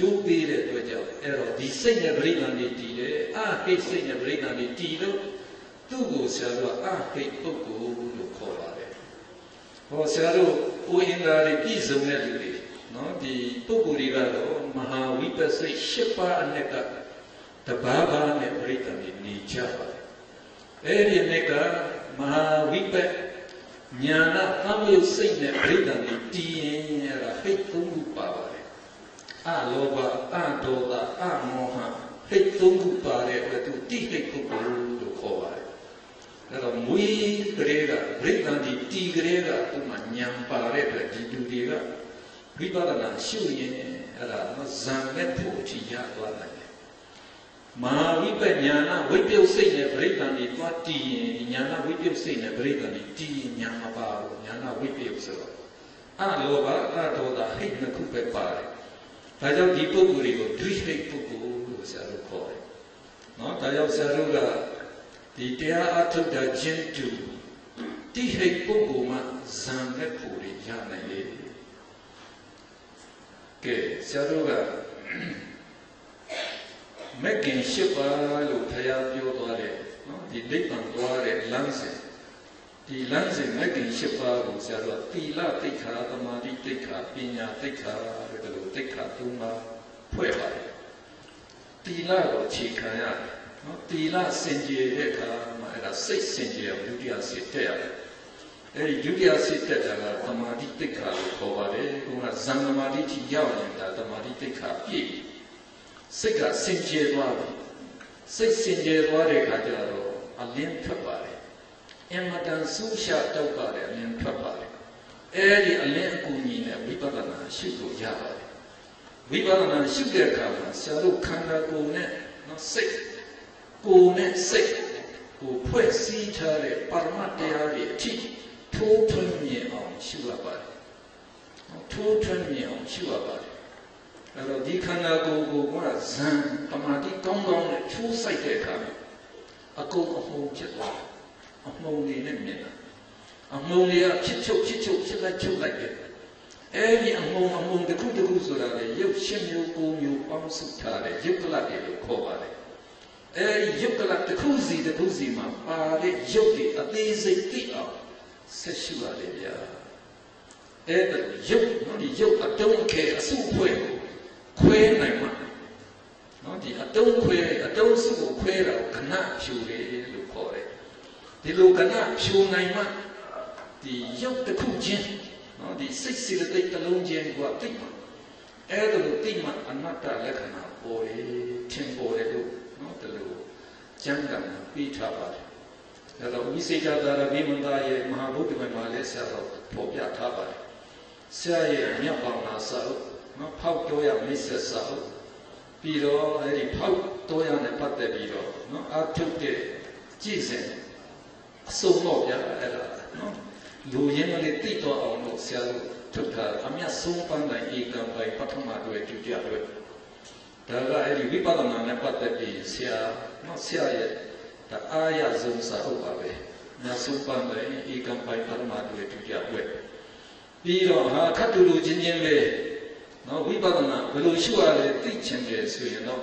ကျိုးပေးတဲ့အတွက်ကြောင့်အဲ့တော့ဒီစိတ်နဲ့ပြိဋ္ဌာန်တွေတည်တယ်အဟိတ်စိတ်နဲ့ပြိဋ္ဌာန်တွေတည်လို့သူ့ကိုဆရာတို့ကအဟိတ်ပုဂ္ဂိုလ်လို့ခေါ်ပါတယ်ဟောဆရာတို့ကိုအင်္ဂါတွေပြည့်စုံတဲ့လူတွေနော်ဒီပုဂ္ဂိုလ်တွေကတော့မဟာဝိပဿစိတ်၈ပါးအနက်ကတဘာဘာနဲ့ပြိဋ္ဌာန်တွေနေကြပါတယ်အဲ့ဒီအနက်ကမဟာဝိပဿညာနာသံယုတ်စိတ်နဲ့ပြိဋ္ဌာန်တွေတည်ရင်အဲ့ဒါဟိတ်သုံးခုပါပါတယ် အလောဘအဒေါသအမောဟဟိတ်သုံးခုပါတဲ့အတွက်သူတိဟိတ်ပုဂ္ဂိုလ်လို့ခေါ်ပါတယ်အဲ့တော့မွေးကလေးကပြိဋ္ဌာန်ဒီတီကလေးကသူ့မှာညံပါတဲ့အတွက်ဒီလူတွေကဝိပဿနာရှုရင်အဲ့ဒါဇံမဲ့ဖို့အထိရသွားနိုင်တယ်မဟာဝိပညာနာဝိပယုတ်စိတ်နဲ့ပြိဋ္ဌာန်ဒီသွားတည်ရင်ညာနာဝိပယုတ်စိတ်နဲ့ပြိဋ္ဌာန်ဒီတည်ရင်ညာမပါဘူးညာနာဝိပယုတ်ဆိုတော့အလောဘအဒေါသဟိတ်နှစ်ခုပဲပါတယ် ဒါကြောင့်ဒီပုဂ္ဂိုလ်တွေကိုဒွိဟိတ်ပုဂ္ဂိုလ်လို့ဆရာတို့ခေါ်တယ်နော်ဒါကြောင့်ဆရာတို့ကဒီတရားအထုတ်တာချင်းတူတိဟိတ်ပုဂ္ဂိုလ်မှဇံမဲ့ဖို့ရနိုင်လေကဲဆရာတို့ကမက်ကင်ရှစ်ပါလို့ဖရာပြောသွားတယ်နော်ဒီဒိဋ္ဌံသွားတဲ့လမ်းစဉ်ဒီလမ်းစဉ်မက်ကင်ရှစ်ပါကိုဆရာတို့သီလတိတ်ခါသမာဓိတိတ်ခါပညာတိတ်ခါ တဲ့လိုတိတ်ခါသုံးပါဖွဲ့ပါတယ်သီလကိုအခြေခံရတယ်နော်သီလစင်ကြယ်တဲ့အခါမှာအဲ့ဒါစိတ်စင်ကြယ်အောင်ဒုတိယစိတ်တက်ရတယ်အဲ့ဒီဒုတိယစိတ်တက်တာကသမာဓိတိတ်ခါလို့ခေါ်ပါတယ်ခုကဇံသမာဓိထိရောက်ရင်ဒါသမာဓိတိတ်ခါပြည့်စိတ်ကစင်ကြယ်သွားပြီစိတ်စင်ကြယ်သွားတဲ့အခါကျတော့အလင်းထွက်ပါတယ်အင်မတန်ဆူးရှာတောက်ပါတယ်အလင်းထွက်ပါတယ်အဲဒီအလင်းအကူကြီးနဲ့ဝိပဿနာရှုလို့ရပါတယ် ဝိပဿနာရှုတဲ့အခါမှာဆရာတို့ခန္ဓာကိုယ်နဲ့နော်စိတ်ကိုယ်နဲ့စိတ်ကိုဖွဲ့စည်းထားတဲ့ပါရမတ်တရားတွေအထိထိုးထွင်းမြင်အောင်ရှုရပါတယ်ထိုးထွင်းမြင်အောင်ရှုရပါတယ်အဲ့တော့ဒီခန္ဓာကိုယ်ကိုကဇံပမာတိကောင်းကောင်းနဲ့ချိုးစိုက်တဲ့အခါအကုန်အမှုဖြစ်သွားအမှုတွေနဲ့မြင်တာအမှုတွေကဖြစ်ချုပ်ဖြစ်ချုပ်ဖြစ်လိုက်ချုပ်လိုက်တယ် အဲ့ဒီအမှုအမှုတစ်ခုတစ်ခုဆိုတာလေရုပ်ရှင်မျိုးကိုမျိုးပေါင်းစုထားတဲ့ရုပ်ကလတ်တွေလို့ခေါ်ပါတယ်အဲ့ဒီရုပ်ကလတ်တစ်ခုစီတစ်ခုစီမှာပါတဲ့ရုပ်တွေအသေးစိတ်သိအောင်ဆက်ရှုရတယ်ဗျာအဲ့ဒါရုပ်နော်ဒီရုပ်အတုံးအခဲအစုအဖွဲ့ကိုခွဲနိုင်မှာနော်ဒီအတုံးခွဲအတုံးစုကိုခွဲတာကဏဖြူတယ်လို့ခေါ်တယ်ဒီလိုကဏဖြူနိုင်မှဒီရုပ်တစ်ခုချင်း နော်ဒီစိတ်စိတ်တိတ်တစ်လုံးချင်းကတိတ်မှာအဲ့ဒါလိုတိတ်မှအနတ္တလက္ခဏာပေါ်တယ်ထင်ပေါ်တယ်လို့နော်ဒီလိုကျမ်းဂန်ပြီးထားပါတယ်ဒါတော့ဝိစေကသာရမိမန္တရဲ့မဟာဗုဒ္ဓမှာလည်းဆရာတော်ပေါ်ပြထားပါတယ်ဆရာရဲ့မြောက်ပေါင်းလာစာအုပ်နော်ဖောက်တော့ရမိတ်ဆက်စာအုပ်ပြီးတော့အဲ့ဒီဖောက်တော့ရနဲ့ပတ်သက်ပြီးတော့နော်အထုတ်တဲ့ကြည်စင်အစုံတော့ဗျာအဲ့ဒါနော် လူရင်းလေးတိတော့အောင်လို့ဆရာတို့ထုတ်တာအမြတ်ဆုံးပန်းတိုင်းဧကံပိုင်ပထမတွေ့ကြည့်ကြတွေ့ဒါကအဲ့ဒီဝိပဿနာနဲ့ပတ်သက်ပြီးဆရာနော်ဆရာရဲ့ဒါအာရဆုံးစာဟုတ်ပါပဲမြတ်စွာဘုရားဧကံပိုင်ပရမတ်တွေဒုတိယဘွဲ့ပြီးတော့ဟာခတ်တူလူချင်းချင်းပဲနော်ဝိပဿနာဘယ်လိုရှုရလဲသိချင်တယ်ဆိုရင်တော့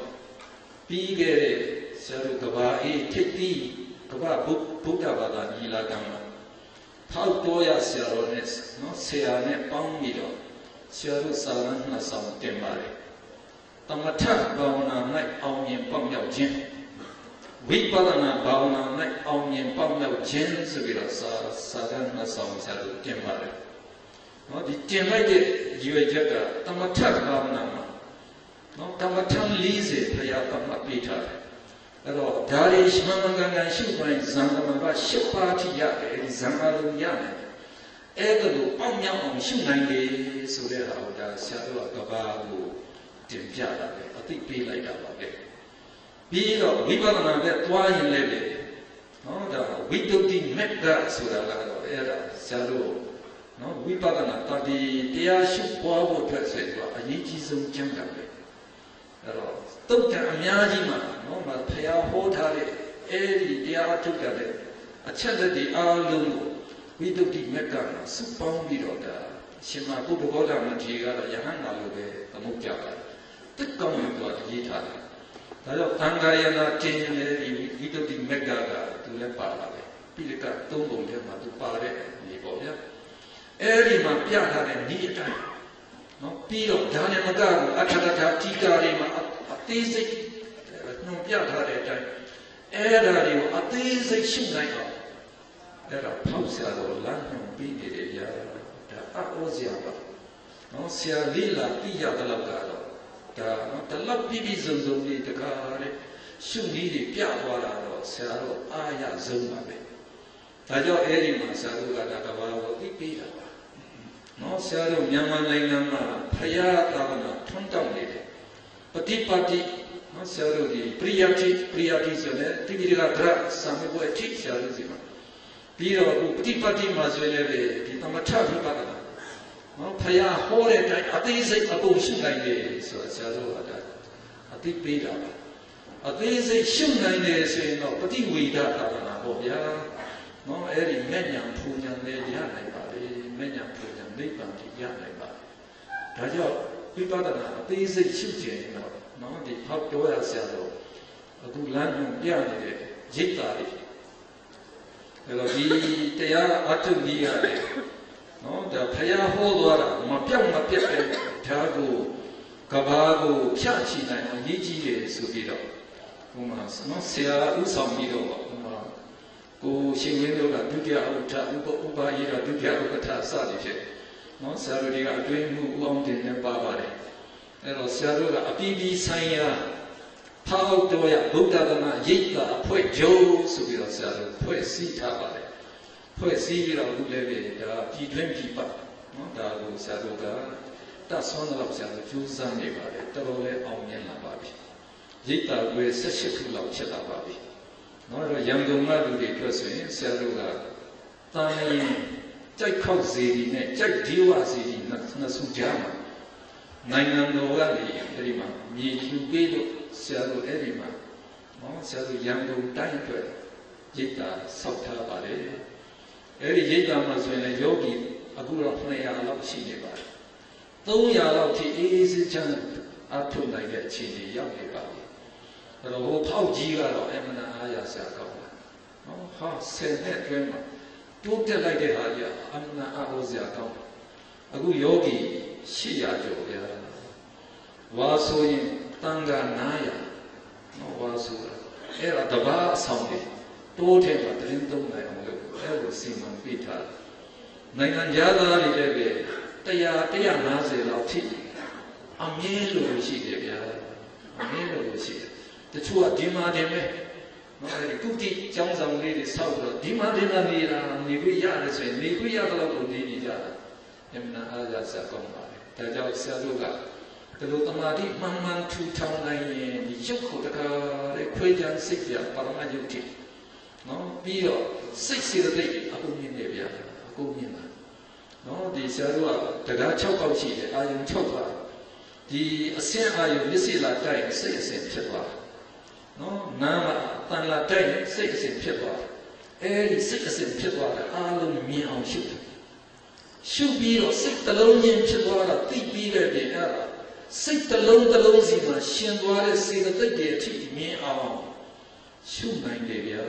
ပြီးခဲ့တဲ့ဆရာတို့ကဘာအေးထိတ်တိကဘာဘုဗုဒ္ဓဘာသာညီလာခံမှာ ထောက်တော်ရဆရာတော်နဲ့နော်ဆရာနဲ့ပေါင်းပြီးတော့ဆရာတို့စာရန်နှစ်ဆောင်တင်ပါတယ်တမထဘာဝနာ၌အောင်မြင်ပေါက်မြောက်ခြင်းဝိပဿနာဘာဝနာ၌အောင်မြင်ပေါက်မြောက်ခြင်းဆိုပြီးတော့စာစာရန်နှစ်ဆောင်ဆရာတို့တင်ပါတယ်နော်ဒီတင်လိုက်တဲ့ရည်ရွယ်ချက်ကတမထဘာဝနာမှာနော်တမထ40ဖရာကမှတ်ပေးထားတယ် အဲ့တော့ဒါရီရှမန်ကန်ကန်ရှုပိုင်းဇံတမကရှစ်ပါးထိရတယ်ဒီဇံအလုံးရတယ်အဲ့ဒါလိုပေါက်မြောက်အောင်ရှုနိုင်လေဆိုတဲ့ဟာကိုဒါဆရာတို့ကကဘာကိုတင်ပြတာပဲအသိပေးလိုက်တာပါပဲပြီးတော့ဝိပဿနာနဲ့တွားရင်လည်းပဲနော်ဒါဝိတုဒ္ဓိမက်ကဆိုတာကတော့အဲ့ဒါဆရာတို့နော်ဝိပဿနာတတိတရားရှိပွားဖို့အတွက်ဆိုတော့အရေးကြီးဆုံးကျမ်းတာပဲ အဲ့တော့တုတ်တံအများကြီးမှာနော်မဖျားဟောထားတဲ့အဲ့ဒီတရားထုတ်တဲ့အချက်လက်တွေအားလုံးကိုဝိတုဒ္ဓိမက်ကစုပေါင်းပြီးတော့ဒါရှင်မဘုဒ္ဓဘောဓမထေရကတော့ယဟန်နာလိုပဲသမုတ်ကြပါတယ်တက်ကောင်းလို့တော့ရေးထားတယ်ဒါကြောင့်သံဃာယနာကျင်းနေတဲ့ဒီဝိတုဒ္ဓိမက်ကကသူလည်းပါလာတယ်ပိဋကသုံးပုံထဲမှာသူပါတဲ့ဒီပေါ့ဗျာအဲ့ဒီမှာပြထားတဲ့ဤအတိုင်း နော်ပြီးတော့ဒါနဲ့မကဘူးအထကထာတိကာတွေမှာအသေးစိတ်နှုံပြထားတဲ့အတိုင်းအဲ့ဒါတွေကိုအသေးစိတ်ရှင်းနိုင်အောင်အဲ့ဒါဖောက်ဆရာတော်လမ်းနှုံပြီးနေတယ်ဗျာဒါအဩဇရာပါနော်ဆရာလေးလာပြရတဲ့လောက်ကတော့ဒါနော်တလောက်ပြပြစုံစုံလေးတခါတဲ့ရှုနည်းတွေပြသွားတာတော့ဆရာတော်အားရဆုံးပါပဲဒါကြောင့်အဲ့ဒီမှာဆရာတို့ကဒါကဘာကိုသိပေးတာပါနော် ဆရာတို့မြန်မာနိုင်ငံမှာဖရာသာသနာထွန်းတောက်နေတယ်ပฏิပတ်တိနော်ဆရာတို့ဒီပရိယတိပရိယတိဆိုတဲ့တိပိဋကဒရစာမေဘွယ်တိဆရာတို့စီမှာပြီးတော့အခုပฏิပတ်တိမှာဆိုရင်လည်းဒီသမထဝိပဿနာနော်ဖရာဟောတဲ့အတိုင်းအသေးစိတ်အကုန်ရှိနိုင်တယ်ဆိုတာဆရာတို့ကဒါအသိပေးတာပါအသေးစိတ်ရှုနိုင်တယ်ဆိုရင်တော့ပฏิဝေဒသာသနာပေါ့ဗျာနော်အဲ့ဒီမဲ့ညာဖူညာလည်းရနိုင်ပါလေမဲ့ညာဖူညာ နိဗ္ဗာန်တည်ရနိုင်ပါဒါကြောင့်ဝိပဿနာအသေးစိတ်ရှုကျင်တော့နော်ဒီဖောက်ပြောရဆရာတော့အခုလမ်းညွန်ပြနေတဲ့ရိတ်တာတွေအဲ့တော့ဒီတရားအထုကြီးရတယ်နော်ဒါဖယားဟောသွားတာမပြောက်မပြတ်တဲ့ဓာတ်ကိုကဘာကိုဖြတ်ချနိုင်အောင်ရည်ကြီးတယ်ဆိုပြီးတော့ဟိုမှာနော်ဆရာဥဆောင်ပြီးတော့ဟိုမှာကိုရှင်ဝင်းတို့ကဒုတိယဥဋ္ဌဥပဥပါယေကဒုတိယဥက္ကဋ္ဌစသည်ဖြစ် နော်ဆရာတို့တွေကအတွင်းမှုဥအောင်တင်နေပါပါတယ်အဲ့တော့ဆရာတို့ကအပြီးပြီးဆိုင်ရာဖောက်တော်ရဗုဒ္ဓဂနာရိတ်တာအဖွဲ့ကျုံဆိုပြီးတော့ဆရာတို့ဖွဲ့စည်းထားပါတယ်ဖွဲ့စည်းပြီးတော့အခုလည်းပဲဒါပြည်တွင်းပြည်ပနော်ဒါကိုဆရာတို့ကတတ်ဆွမ်းတော့ဆရာတို့ကြိုးစားနေပါတယ်တော်တော်လေးအောင်မြင်လာပါပြီရိတ်တာကွယ်18ခုလောက်ဖြစ်လာပါပြီနော်အဲ့တော့ရန်ကုန်ကလူတွေပြောဆိုရင်ဆရာတို့ကတာရင် ကြိုက်ခောက်စီဒီနဲ့ကြိုက်ဒီဝစီဒီနှစ်စုကြားမှာနိုင်ငံတော်ကနေအဲ့ဒီမှာမြေကျူပေးလို့ဆရာတို့အဲ့ဒီမှာနော်ဆရာတို့ရန်ကုန်တိုင်းအတွက်ရိတ်တာဆောက်ထားပါတယ်အဲ့ဒီရိတ်တာမှာဆိုရင်လည်းယောဂီအခုတော့200လောက်ရှိနေပါတယ်300လောက်ထိအေးအေးဆေးချမ်းအထုနိုင်တဲ့အခြေအနေရောက်နေပါပြီအဲ့တော့ဟိုဖောက်ကြီးကတော့အမှန်အားရဆရာကောင်းပါနော်ဟာဆယ်နှစ်အတွင်းမှာ တိုးတက်လိုက်တဲ့ဟာကြီးအမှန်အားဟောဆရာကောင်းအခုယောဂီ800ကျော်ဗျာဝါဆိုရင်တန်ခါ900နော်ဝါဆိုတာအဲ့ဒါတဘာအဆောင်တွေတိုးထဲမှာတရင်သုံးနိုင်အောင်လို့အဲ့လိုစီမံပေးထားနိုင်ငံသားတွေလည်းပဲ100 150လောက်ထိအမြဲလို့ရှိတယ်ဗျာအမြဲလို့ရှိတယ်တချို့ကဒီမှာတင်မဲ့ နော်အဲ့ဒီကုတိကျောင်းဆောင်လေးတွေဆောက်တော့ဒီမှာတင်လာနေတာနေခွင့်ရတယ်ဆိုရင်နေခွင့်ရတော့လို့နေနေကြတာအမှန်အားရစရာကောင်းပါလေဒါကြောင့်ဆရာတို့ကဒီလိုတမာတိမှန်မှန်ထူထောင်နိုင်ရင်ဒီရုပ်ကိုတကားတဲ့ခွေးကြမ်းစိတ်ပြပါရမယုတ်တိနော်ပြီးတော့စိတ်စေတသိက်အကုန်မြင်နေဗျာအကုန်မြင်တာနော်ဒီဆရာတို့ကတကား6ပေါက်ရှိတယ်အာယုံ6ပါဒီအစင်းအာယုံမျက်စိလာတိုက်စိတ်အစင်းဖြစ်သွား နော်နာမတန်လာတိုက်ရင်စိတ်အစဉ်ဖြစ်သွားတယ်အဲဒီစိတ်အစဉ်ဖြစ်သွားတယ်အားလုံးမြင်အောင်ရှုတယ်ရှုပြီးတော့စိတ်တလုံးချင်းဖြစ်သွားတာသိပြီးတဲ့ပြင်အဲ့ဒါစိတ်တလုံးတလုံးစီမှာရှင်သွားတဲ့စေတသိက်တွေအထိမြင်အောင်ရှုနိုင်တယ်ဗျာ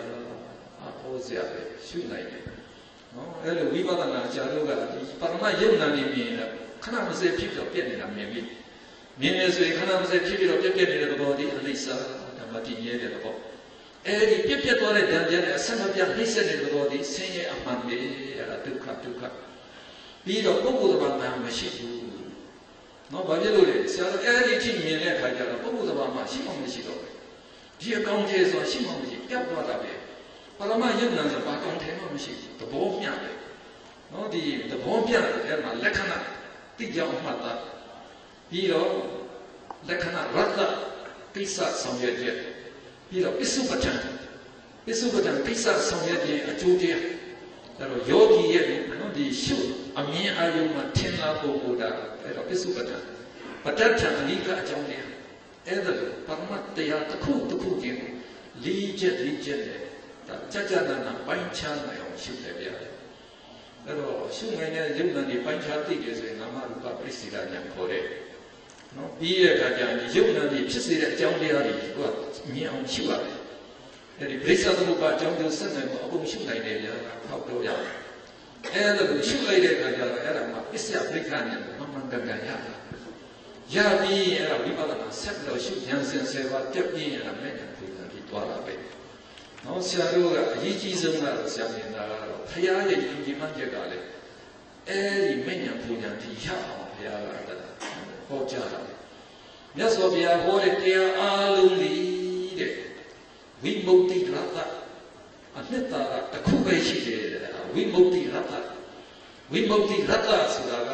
အဟောစရာပဲရှုနိုင်တယ်နော်အဲ့လိုဝိပဿနာကြာလို့ကဒီပရမယုံနာနေမြင်တယ်ခဏမစဲဖြစ်တော့ပြက်နေတာမြင်ပြီမြင်နေဆိုရင်ခဏမစဲဖြစ်ပြီးတော့ပြက်ပြက်နေတဲ့သဘောဒီအလိစ္စဓ မ္မတိရဲတဲ့သဘောအဲ့ဒီပြက်ပြက်သွားတဲ့ဓာတ်ပြနဲ့အဆက်မပြတ်နှိမ့်ဆက်တဲ့သဘောဒီဆင်းရဲအမှန်ပဲအဲ့ဒါဒုက္ခဒုက္ခပြီးတော့ပုဂ္ဂိုလ်သဘာဝမရှိဘူးနော်ဘာဖြစ်လို့လဲဆရာတော်အဲ့ဒီအထိမြင်တဲ့အခါကျတော့ပုဂ္ဂိုလ်သဘာဝရှိမှမရှိတော့ဘူးဒီအကောင်ကြီးဆိုရှိမှမရှိပြတ်သွားတာပဲပရမယုံနာဆိုဘာကောင်ထဲမှမရှိဘူးသဘောမျှတယ်နော်ဒီသဘောပြတယ်အဲ့မှာလက္ခဏာတိကြောင်မှတ်တာပြီးတော့လက္ခဏာရတ္တ ကိစ္စဆောင်ရွက်ချက်ပြီးတော့ပစ္စုပ္ပတံပစ္စုပ္ပတံကိစ္စဆောင်ရွက်ခြင်းအကျိုးတရားအဲ့တော့ယောဂီရဲ့နော်ဒီရှုအမြင်အာရုံမှာထင်လာပုဂ္ဂိုလ်တာအဲ့တော့ပစ္စုပ္ပတံပဋ္ဌာန်းအနိကအကြောင်းတရားအဲ့ဒါပရမတ်တရားတစ်ခုတစ်ခုချင်းလီးချက်လီးချက်နဲ့ဒါကြကြနာနာပိုင်းခြားနိုင်အောင်ရှုတယ်ဗျာအဲ့တော့ရှုငယ်တဲ့ယုံနာတွေပိုင်းခြားသိတယ်ဆိုရင်နာမရူပပရိစ္ဆေဒဉာဏ်ခေါ်တဲ့ နော်ပြီးတဲ့အခါကျရင်ယုံနာတွေဖြစ်စေတဲ့အကြောင်းတရားတွေကိုကမြင်အောင်ရှုရတယ်အဲ့ဒီပရိစ္ဆေသမုပ္ပါအကြောင်းကျဆက်နိုင်ဖို့အကုန်ရှုနိုင်တယ်ဗျာဟောက်တော့ရတယ်အဲ့ဒါကိုရှုလိုက်တဲ့အခါကျတော့အဲ့ဒါမှပစ္စယပရိက္ခဏနဲ့မမှန်ကန်ကန်ရတာရပြီးအဲ့ဒါဝိပဿနာဆက်လို့ရှုဉာဏ်စင်စေပါပြည့်ပြည့်ရတာမဲ့ဉာဏ်ပူဇာပြီးသွားတာပဲနော်ဆရာတို့ကအရေးကြီးဆုံးကတော့ဆရာမြင်တာကတော့ဖရာရဲ့ယဉ်ကျေးမှတ်ချက်ကလည်းအဲ့ဒီမဲ့ဉာဏ်ပူဇာပြီးရအောင်ဖရာက ဟောကြားတာမြတ်စွာဘုရားဟောတဲ့တရားအားလုံးလေးတဲ့ဝိမု ക്തി ရတ္တအနှစ်သာရတစ်ခုပဲရှိတယ်ဝိမု ക്തി ရတ္တဝိမု ക്തി ရတ္တဆိုတာက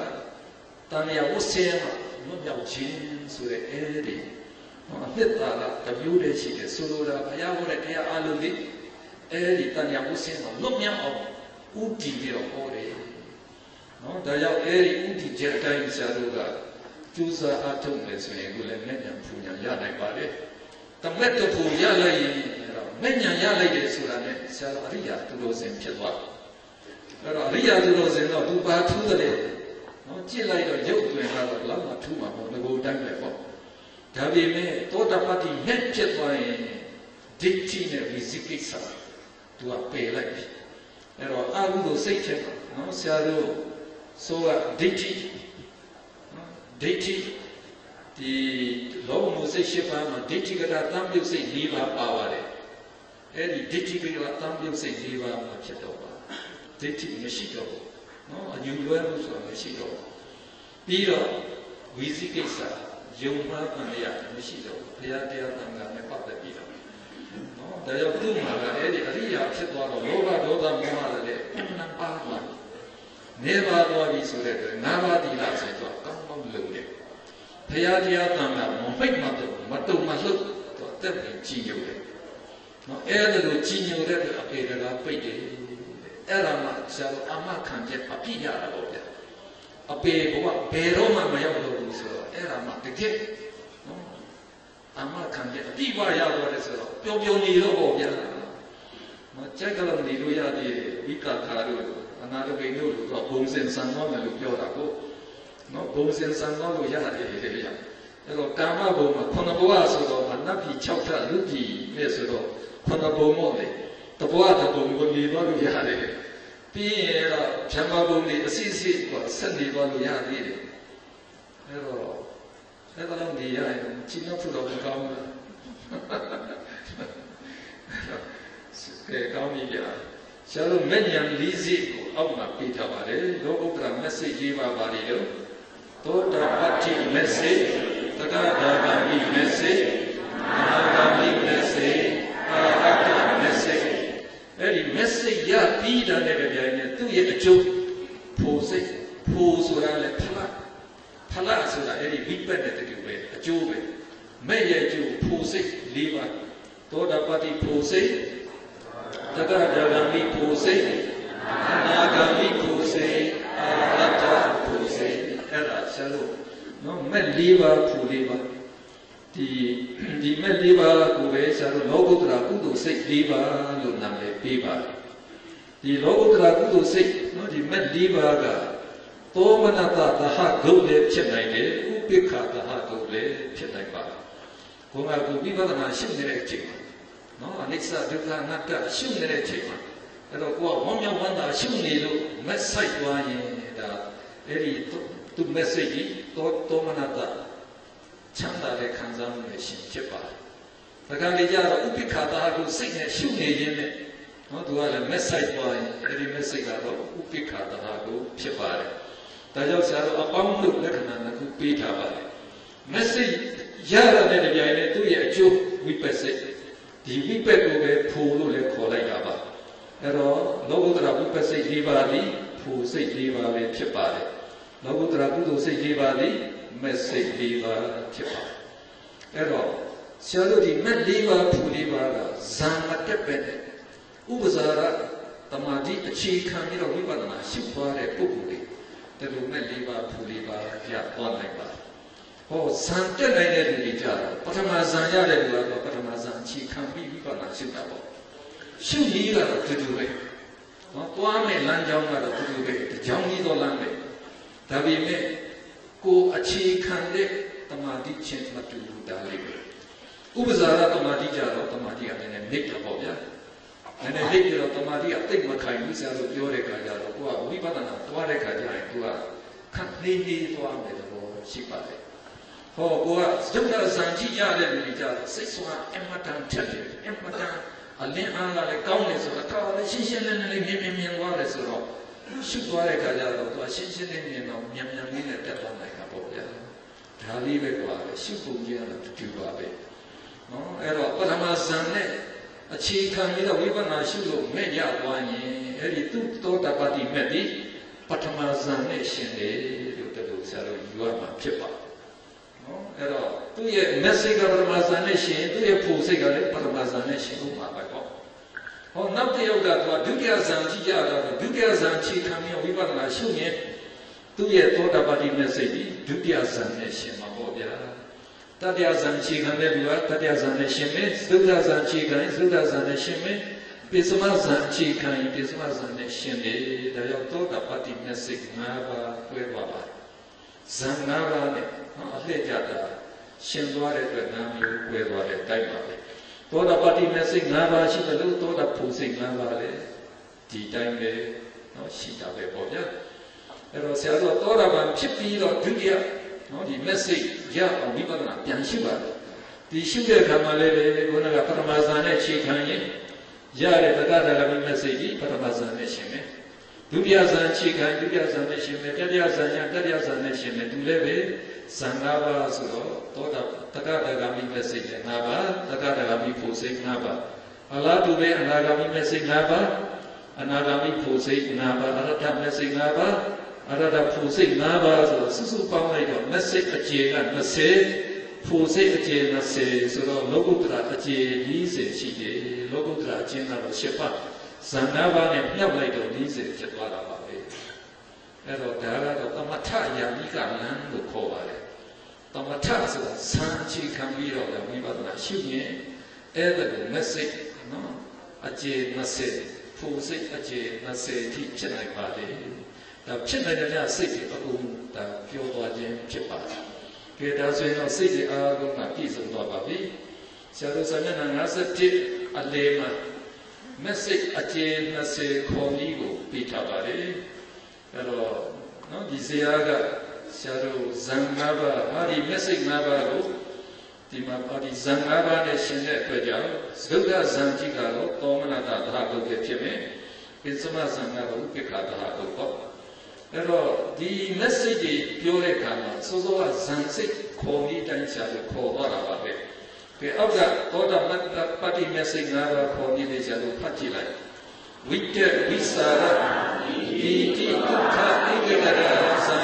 တဏှာဝဆဲမှာလွတ်မြောက်ခြင်းဆိုတဲ့အဲဒီအနှစ်သာရတစ်မျိုးတည်းရှိတယ်ဆိုလိုတာဘုရားဟောတဲ့တရားအလုံးလေးအဲဒီတဏှာဝဆဲမှာလွတ်မြောက်အောင်ဥတည်ပြီးတော့ဟောတယ်နော်ဒါကြောင့်အဲဒီဥတည်ချက်အတိုင်းဆရာတို့က ကျူးစာအထုတ်မယ်ဆိုရင်ကိုလည်းမဲ့ညာဖူညာရနိုင်ပါလေတမက်တဖူရလိုက်ရင်မဲ့ညာရလိုက်တယ်ဆိုတာနဲ့ဆရာတော်အရိယာသူတော်စင်ဖြစ်သွားအဲ့တော့အရိယာသူတော်စင်တော့သူပါထူးတယ်နော်ကြည့်လိုက်တော့ရုပ်တွင်ကတော့လောက်မှထူးမှာမဟုတ်ငကိုတိုင်းပဲပေါ့ဒါပေမဲ့သောတပတ္တိနဲ့ဖြစ်သွားရင်ဒိဋ္ဌိနဲ့ဝိဇိကိစ္စသူကပယ်လိုက်ပြီအဲ့တော့အာဟုသောစိတ်ချက်နော်ဆရာတို့ဆိုကဒိဋ္ဌိ ဒိဋ္ဌိဒီလောဘမှုစိတ်ရှိပါမှာဒိဋ္ဌိကတာတမ်းပြုတ်စိတ်၄ပါးပါပါတယ်အဲ့ဒီဒိဋ္ဌိကတာတမ်းပြုတ်စိတ်၄ပါးမှာဖြစ်တော့ပါဒိဋ္ဌိမရှိတော့ဘူးနော်အယူလွဲမှုဆိုတာမရှိတော့ဘူးပြီးတော့ဝိသိကိစ္စယုံမှားပန်ရမရှိတော့ဘူးဘုရားတရားသံဃာနဲ့ပတ်သက်ပြီးတော့နော်ဒါကြောင့်သူ့မှာကအဲ့ဒီအရိယာဖြစ်သွားတော့လောဘဒေါသမောဟလည်းအမှန်ပါပါနေပါသွားပြီဆိုတဲ့အတွက်ငါးပါးသီလဆိုတော့ ကောင်းကောင်းလုပ်တယ်ဘုရားတရားသံဃာမဖိတ်မတော့မတုံမလှုပ်တော့တက်ပြီးကြည်ညိုတယ်နော်အဲ့ဒါလိုကြည်ညိုတဲ့အပေကပိတ်တယ်အဲ့ဒါမှဆရာတော်အမခံချက်အပြည့်ရတာပေါ့ဗျာအပေဘဝဘယ်တော့မှမရောက်လို့ဘူးဆိုတော့အဲ့ဒါမှတကယ်နော်အမခံချက်အပြည့်ဝရတော့တယ်ဆိုတော့ပျော်ပျော်နေတော့ပေါ့ဗျာမကြက်ကလည်းနေလို့ရသေးတယ်ဝိကာခါတို့အနာတပိတို့တို့ကဘုံစင်ဆန်တော့တယ်လို့ပြောတာကို နော်ဘုံစင်ဆန်တော့လို့ရတယ်လေဗျာအဲ့တော့ကာမဘုံမှာခုနဘဝဆိုတော့နတ်ပြည်6ထပ်လူပြည်နဲ့ဆိုတော့ခုနဘုံမို့လေတဘွားတဘုံကိုနေသွားလို့ရတယ်ပြီးရင်တော့ဖြမဘုံတွေအစစ်စစ်ကဆက်နေသွားလို့ရသေးတယ်အဲ့တော့အဲ့ဒါတော့နေရရင်ချင်းတော့ဖူတော့မကောင်းဘူးကဲကောင်းပြီကြာဆရာတို့မဲ့ညာ၄စိကိုအောက်မှာပြထားပါတယ်လောကုတ္တရာ message ရေးပါပါလေတော့သောတာပတ္တိ message တက္ကဒါဂာမိ message မဟာဂာမိ message အာရတ္တ message အဲ့ဒီ message ရပြီးတာနဲ့ကြပြိုင်နေသူ့ရဲ့အကျိုးဖို့စိတ်ဖို့ဆိုတာလ ည်းဖလားဖလားဆိုတာအဲ့ဒီဝိပက်တဲ့တူပဲအကျိုးပဲမဲ့ရဲ့အကျိုးဖို့စိတ်၄ပါးသောတာပတ္တိဖို့စိတ်တက္ကရာဂမိဖို့စိတ်အနာဂမိဖို့စိတ်အာရတ္တဖို့စိတ် အဲ့ဒါဆရာတို့နော်မဲ့၄ပါးဖို့၄ပါးဒီဒီမဲ့၄ပါးကိုပဲဆရာတို့လောကုတ္တရာကုသိုလ်စိတ်၄ပါးလို့နာမည်ပေးပါတယ်ဒီလောကုတ္တရာကုသိုလ်စိတ်နော်ဒီမဲ့၄ပါးကသောမနတသဟဂုတ်လည်းဖြစ်နိုင်တယ်ဥပိ္ခသဟဂုတ်လည်းဖြစ်နိုင်ပါတယ်ဘုရားကဝိပဿနာရှုနေတဲ့အချိန်မှာနော်အနိစ္စဒုက္ခအနတ္တရှုနေတဲ့အချိန်မှာအဲ့တော့ကိုကဝမ်းမြောက်ဝမ်းသာရှုနေလို့မက်ဆိုင်သွားရင်ဒါအဲ့ဒီ သူမက်ဆေ့ကြီးသောသောမနတချမ်းသာတဲ့ခံစားမှုနဲ့ရှင်ဖြစ်ပါတယ်။ဒါကလေးကြတော့ဥပိ္ပခာတာကိုစိတ်နဲ့ရှုနေရင်းနဲ့နော်သူကလည်းမက်ဆိုင်သွားရင်အဲ့ဒီမက်ဆေ့ကတော့ဥပိ္ပခာတာကိုဖြစ်ပါတယ်။ဒါကြောင့်ဆရာတို့အပေါင်းတို့လက္ခဏာနှစ်ခုပေးထားပါတယ်။မက်ဆေ့ရရတဲ့ကြိုင်နဲ့သူ့ရဲ့အကျိုးဝိပဿနာဒီဝိပဿကိုပဲဖိုလို့လည်းခေါ်လိုက်တာပါအဲ့တော့လောကုတ္တရာဝိပဿစိတ်၄ပါးသည်ဖိုစိတ်၄ပါးပဲဖြစ်ပါတယ် လောကုတ္တရာကုသိုလ်စိတ်၄ပါးသည်မက်စိတ်၄ပါးဖြစ်ပါတယ်အဲ့တော့ဆရာတို့ဒီမက်၄ပါးဖို၄ပါးကဇံမတက်ပဲနဲ့ဥပဇာရတမာတိအခြေခံပြီးတော့ဝိပဿနာရှုသွားတဲ့ပုဂ္ဂိုလ်တွေဒီလိုမက်၄ပါးဖို၄ပါးရသွားနိုင်ပါတယ်ဟောဇံတက်နိုင်တဲ့လူတွေကြတော့ပထမဇံရတဲ့လူကတော့ပထမဇံအခြေခံပြီးဝိပဿနာရှုတာပေါ့ရှုနည်းကတော့တူတူပဲနော်တွားမဲ့လမ်းကြောင်းကတော့တူတူပဲတကြောင်ကြီးသောလမ်းပဲ ဒါပေမဲ့ကိုအခြေခံတဲ့တမာတိချင်းမတူဘူးဒါလေးပဲဥပဇာရတမာတိကြတော့တမာတိကလည်းနည်းနည်းတော့ဗျာနည်းနည်းလိပ်ကြတော့တမာတိကတိတ်မခိုင်ဘူးဆရာတို့ပြောတဲ့ခါကျတော့ကိုကဝိပဿနာတွားတဲ့ခါကျရင်ကိုကခက်နေနေသွားမယ်တော့ရှိပါတယ်ဟောကိုကဒုက္ခဇံကြည့်ရတဲ့လူကြီးကြတော့စိတ်ဆွမ်းအမတန်ထက်တယ်အမတန်အလင်းအားကလည်းကောင်းတယ်ဆိုတော့တော်လည်းရှင်းရှင်းလင်းလင်းလေးမြင်မြင်မြင်သွားတယ်ဆိုတော့ ရှုသွားတဲ့ခါကျတော့သူကရှင်းရှင်းလင်းလင်းတော့မြန်မြန်လေးနဲ့တက်သွားနိုင်တာပေါ့ဗျာဒါလေးပဲကွာရှုပုံကြီးကတော့တူပါပဲနော်အဲ့တော့ပထမဇန်နဲ့အခြေခံပြီးတော့ဝိပဿနာရှုလို့မဲ့ရသွားရင်အဲ့ဒီသူသောတာပတိမဲ့ဒီပထမဇန်နဲ့ရှင်တယ်လို့တလူဆရာတို့ယူရမှာဖြစ်ပါနော်အဲ့တော့သူ့ရဲ့ message ကပထမဇန်နဲ့ရှင်သူ့ရဲ့ဖို့စိတ်ကလည်းပထမဇန်နဲ့ရှင်လို့မှာပဲပေါ့ ဟောနောက်တစ်ယောက်ကသူကဒုတိယဇန်ကြည့်ကြတော့ဒုတိယဇန်ခြေခံပြီးဝိပဿနာရှုရင်သူ့ရဲ့သောတာပတိ message ဒီဒုတိယဇန်နဲ့ရှင်မှာပေါ့ဗျာတတိယဇန်ခြေခံတဲ့လူကတတိယဇန်နဲ့ရှင်မယ်သုဒ္ဓဇန်ခြေခံရင်သုဒ္ဓဇန်နဲ့ရှင်မယ်ပိစမဇန်ခြေခံရင်ပိစမဇန်နဲ့ရှင်တယ်ဒါကြောင့်သောတာပတိ message ၅ပါးတွဲပါပါဇန်၅ပါးနဲ့အလှည့်ကြတာရှင်သွားတဲ့အတွက်နာမျိုးကွဲသွားတဲ့တိုက်ပါပဲ သောတာပတိမေစိတ်၅ပါးရှိတယ်လို့သောတာပူစိတ်၅ပါးလည်းဒီတိုင်းပဲနော်ရှိတာပဲပေါ့ဗျာအဲ့တော့ဆရာတို့သောတာပန်ဖြစ်ပြီးတော့ဒုတိယနော်ဒီ message ရအောင်ဝိပဿနာပြန်ရှိပါတယ်ဒီရှိတဲ့ခါမှာလည်းခုနကပထမဇာနဲ့ခြေခံရင်ရတဲ့တက္ကသလမ message ကြီးပထမဇာနဲ့ရှင်တယ်ဒုတိယဇာခြေခံဒုတိယဇာနဲ့ရှင်တယ်တတိယဇာညာတတိယဇာနဲ့ရှင်တယ်သူလည်းပဲဇန်နာပါဆိုတော့သောတာပန် တက္ကတဂါမိမက်စိတ်၅ပါးတက္ကတဂါမိဖို့စိတ်၅ပါးအလားတူပဲအနာဂါမိမက်စိတ်၅ပါးအနာဂါမိဖို့စိတ်၅ပါးအရထမက်စိတ်၅ပါးအရထဖို့စိတ်၅ပါးဆိုတော့စုစုပေါင်းလိုက်တော့မက်စိတ်အကျေက20ဖို့စိတ်အကျေ20ဆိုတော့လောကုတ္တရာအကျေ40ရှိတယ်လောကုတ္တရာအကျဉ်းကတော့10ပါးဇံ၅ပါးနဲ့မြောက်လိုက်တော့40ဖြစ်သွားတာပါပဲအဲ့တော့ဒါကတော့သမထယာမိကလမ်းလို့ခေါ်ပါတယ် တမထဆိုတာစံအခြေခံပြီးတော့ဝိပဿနာရှုရင်အဲ့ဒါကို message နော်အကျေ message ဖူစိတ်အကျေ message ထိဖြစ်နိုင်ပါလေဒါဖြစ်နိုင်တဲ့စိတ်တွေအကုန်ဒါပြောသွားခြင်းဖြစ်ပါတယ်ကဲဒါဆိုရင်တော့စိတ်တွေအားလုံးကပြည့်စုံသွားပါပြီဆရာတို့စာမျက်နှာ57အလေးမှာ message အကျေ message ခေါ်ပြီးကိုပြထားပါတယ်အဲ့တော့နော်ဒီဇေယျက ဆရာတို့ဇံ၅ပါးအာဒီ message ၅ပါးကိုဒီမှာပါဒီဇံ၅ပါးနဲ့ရှင်းတဲ့အတွက်ကြောင့်ဇုဒ္ဓဇံจิตကတော့သောမနတသဟကုတ်ဖြစ်မယ်ပိစမဇံကတော့ဥပိ္ပခသဟကုတ်ပေါ့အဲ့တော့ဒီ message တွေပြောတဲ့အခါမှာစိုးစိုးကဇံစိတ်ခေါ်ပြီးတိုင်းဆရာတို့ခေါ်သွားတာပါပဲဒီအောက်ကသောတာပတ္တပတ္တိ message ၅ပါးခေါ်ပြီးနေဆရာတို့ဖတ်ကြည့်လိုက်ဝိတ္တဝိစာရဒီတိဒုက္ခအိကရသံ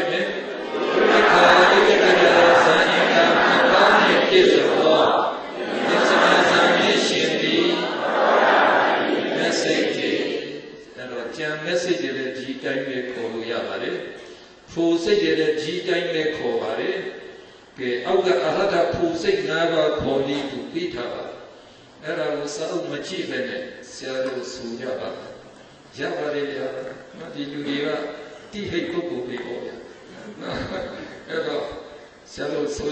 တ်ပိကထေမေဒုက္ခဧကကရဇာယံနဘာနှင့်ပြည့်စုံသောသစ္စာဆံပြည့်ရှင်သည် message အဲ့တော့ကြံ message တွေလည်းဒီတိုင်းပဲခေါ်လို့ရပါတယ်။ဖိုစိတ်တွေလည်းဒီတိုင်းပဲခေါ်ပါတယ်။ကဲအောက်ကအရဟတဖိုစိတ်၅ပါးခေါ်ပြီးသူပြီးထားပါ။အဲ့ဒါကိုစာအုပ်မကြည့်ပဲနဲ့ဆရာတို့ဆိုကြပါ။ရပါတယ်ဗျာ။နော်ဒီလူတွေကတိဟိတ်ပုဂ္ဂိုလ်တွေပေါ့ဗျာ။နော်အဲ့တော့ ဆရာတို့ဆို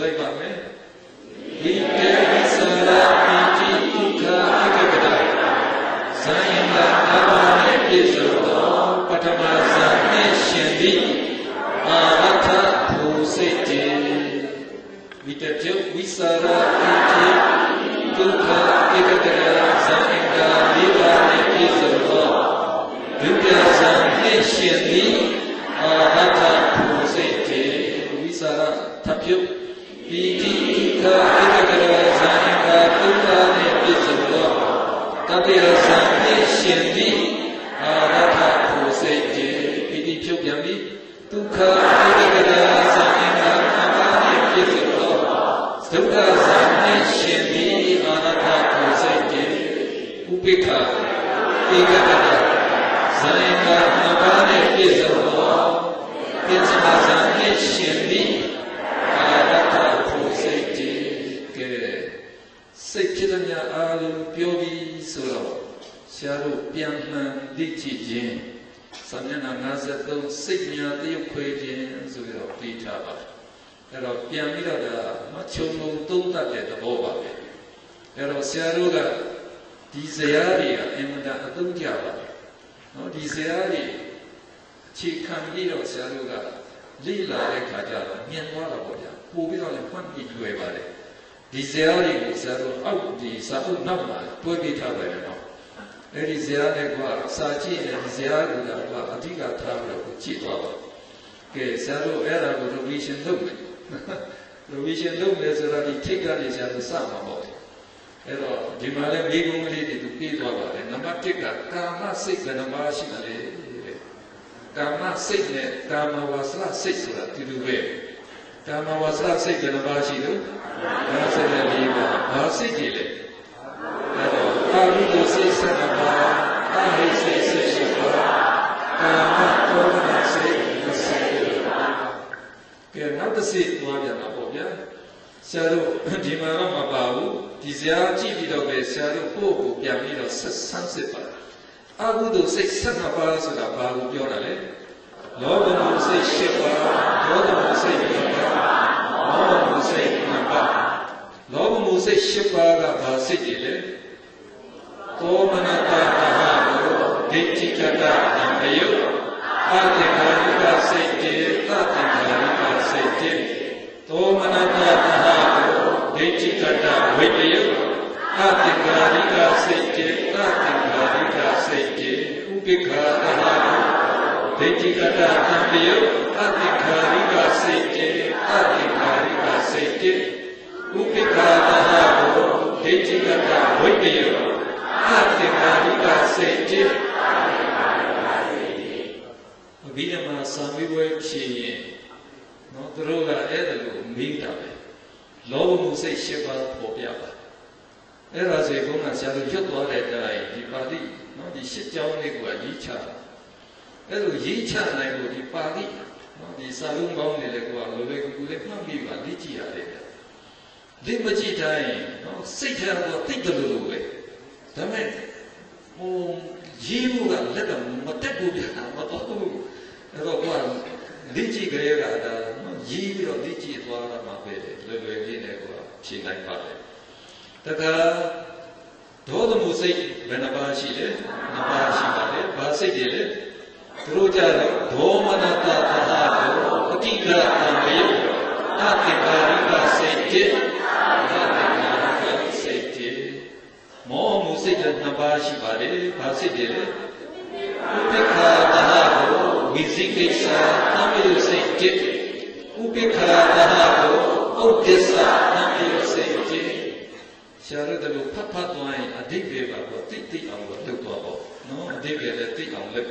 အဲ့တော့ပြန်ပြီးတော့ဒါမချုံုံသုံးတတ်တဲ့သဘောပါပဲအဲ့တော့ဆရာတို့ကဒီဇရာတွေကအင်မတန်အသုံးကြပါတယ်နော်ဒီဇရာတွေအခြေခံပြီးတော့ဆရာတို့ကလေ့လာတဲ့ခါကျတော့မြင်သွားတာပေါ့ဗျာပို့ပြီးတော့လည်းဖွင့်ပြီးလွယ်ပါတယ်ဒီဇရာတွေကိုဆရာတို့အောက်ဒီစာအုပ်နောက်မှာတွဲပေးထားပါတယ်နော်အဲ့ဒီဇရာတွေကစာကြည့်ရင်ဒီဇရာတွေကအဓိကထားပြီးတော့ကြည့်သွားပါကဲဆရာတို့အဲ့ဒါကို revision လုပ်မယ် revision လုပ်မယ်ဆိုတော့ဒီထိတ်ကနေဆရာတို့စမှာပေါ့အဲ့တော့ဒီမှာလည်းမိကုံးကလေးတွေသူပြီးသွားပါတယ်နံပါတ်1ကကာမစိတ်ဘယ်နှပါးရှိတယ်လဲကာမစိတ်နဲ့ကာမဝါစနာစိတ်ဆိုတာတူတူပဲကာမဝါစနာစိတ်ဘယ်နှပါးရှိလို့54ပါးဘာစိတ်ကြီးလဲအဲ့တော့အာရုံစိတ်ဆက်ပါအာဟိစိတ်ဆက်ရှိပါကာမကောမစိတ်စိတ်ကဲနောက် တစ်စိတ်သွားပြန်တာပေါ့ဗျာဆရာတို့ဒီမှာတော့မပါဘူးဒီဇာကြည့်ပြီးတော့ပဲဆရာတို့ပို့ကိုပြန်ပြီးတော့ဆက်ဆန်းစစ်ပါအကုသိုလ်စိတ်ဆက်နှစ်ပါးဆိုတာဘာကိုပြောတာလဲလောဘမှုစိတ်၈ပါးဒေါသမှုစိတ်၅ပါးမောဟမှုစိတ်၅ပါးလောဘမှုစိတ်၈ပါးကဘာစိတ်တွေလဲသောမနတတဟကိုဒိဋ္ဌိကတအံယုအတ္တခာရိကစိတ်တေတတ္တခာရိကစိတ်တေ သောမနတတဟကိုဒိဋ္ဌိကတဝိတယုအတ္တခာရိကစိတ်တေတတ္တခာရိကစိတ်တေဥပိ္ပခာတဟကိုဒိဋ္ဌိကတအံယုအတ္တခာရိကစိတ်တေတတ္တခာရိကစိတ်တေဥပိ္ပခာတဟကိုဒိဋ္ဌိကတဝိတယုအတ္တခာရိကစိတ်တေဘိဓမ္မာသံဝိဝဲဖြစ်ရင်နော်သူတို့ကအဲ့ဒါကို မိတာပဲလောဘမှုစိတ်၈ပါးပေါ်ပြပါအဲ့ဒါဆိုကုန်းကဆရာတို့ရွတ်သွားတဲ့အတိုင်းဒီပါဠိနော်ဒီရှစ်ကြောင်းလေးကိုရေးချအဲ့လိုရေးချနိုင်လို့ဒီပါဠိနော်ဒီစာလုံးပေါင်းနေလေကိုကလိုလေကူကူလေးမှတ်ပြီးပါလေ့ကြည့်ရတယ်ဗျလေ့မကြည့်တိုင်းနော်စိတ်ထဲတော့တိတ်တယ်လို့ပဲဒါမဲ့ဟိုရေးမှုကလက်ကမတက်ဘူးဗျာမတော်ဘူးအဲ့တော့ကွာလိကြည့်ကြရတာဒါ ရေးပြီးတော့လိကြည့်သွားတာမှပဲလွယ်လွယ်လေးနဲ့ကွာဖြေနိုင်ပါတယ်တခါဒေါသမှုစိတ်ဘယ်နှပါရှိလဲနှစ်ပါးရှိပါတယ်ဘာစိတ်တွေလဲသူတို့ကြတော့ဒေါမနတသဟကိုအတိကတံမေအတိကာရိကစိတ်တေအတိကာရိကစိတ်တေမောမှုစိတ်ကနှစ်ပါးရှိပါတယ်ဘာစိတ်တွေလဲဥပိ္ပခာတဟကိုဝိသိကိစ္စသံယုစိတ်တေ ဥပိ္ပခာတဟကိုဩဥပ္ပစ္စနမေစိတ်တိရှာရတဲ့လို့ဖတ်ဖတ်သွားရင်အဓိပ္ပာယ်ကတော့တိတိအောင်လို့လုပ်သွားပေါ့နော်အဓိပ္ပာယ်လည်းတိအောင်လုပ်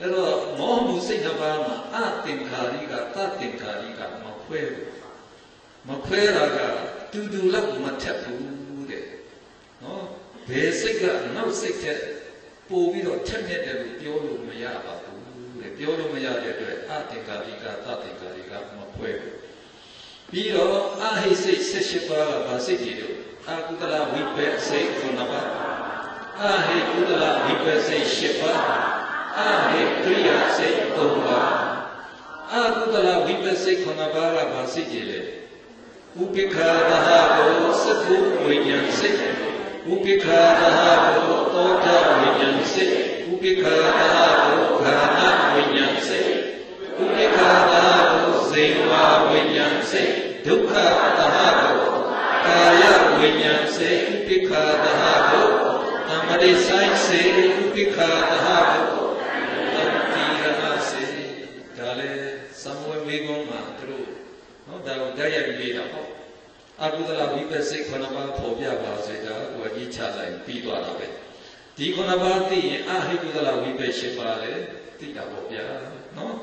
အဲ့တော့မောမှုစိတ်တစ်ပါးမှာအသင်္ခါရိကတသင်္ခါရိကမခွဲဘူးမခွဲတာကတူတူလောက်မထက်ဘူးတဲ့နော်ဘယ်စိတ်ကနောက်စိတ်ထက်ပို့ပြီးတော့ထက်မြက်တယ်လို့ပြောလို့မရပါဘူးတဲ့ပြောလို့မရတဲ့အတွက်အသင်္ခါရိကတသင်္ခါရိကမ ခွဲဘူးပြီးတော့အဟိစိတ်၁၈ပါးကဗာစိတ်တွေတို့အကုသလဝိပေစိတ်ခုနပါအဟိကုသလဝိပေစိတ်၈ပါးအဟိကရိယာစိတ်၃ပါးအကုသလဝိပေစိတ်ခုနပါးကဗာစိတ်တွေလေဥပိ္ပခာတဟကိုစကုဝိညာဉ်စိတ်ဥပိ္ပခာတဟကိုသောတာဝိညာဉ်စိတ်ဥပိ္ပခာတဟကိုခန္ဓာဝိညာဉ်စိတ်ဥပိ္ပခာတဟ ကိုဇေဝဝိညာဉ်စိတ်ဒုက္ခတဟကိုကာယဝိညာဉ်စိတ်ဥပိ္ပခာတဟကိုသမ္တိဆိုင်စိတ်ဥပိ္ပခာတဟကိုတတိရဟစိတ်ဒါလည်းသံဝေမေကုံးမှာသူတို့နော်ဒါကိုတိုက်ရိုက်ပြီးတာပေါ့အကုသလဝိပဿစိတ်ခဏပါပေါ်ပြပါစေဒါကိုအကြီးချလိုက်ပြီးသွားတာပဲဒီခဏပါသိရင်အဟိကုသလဝိပဿရှိပါလေသိတာပေါ့ဗျာနော်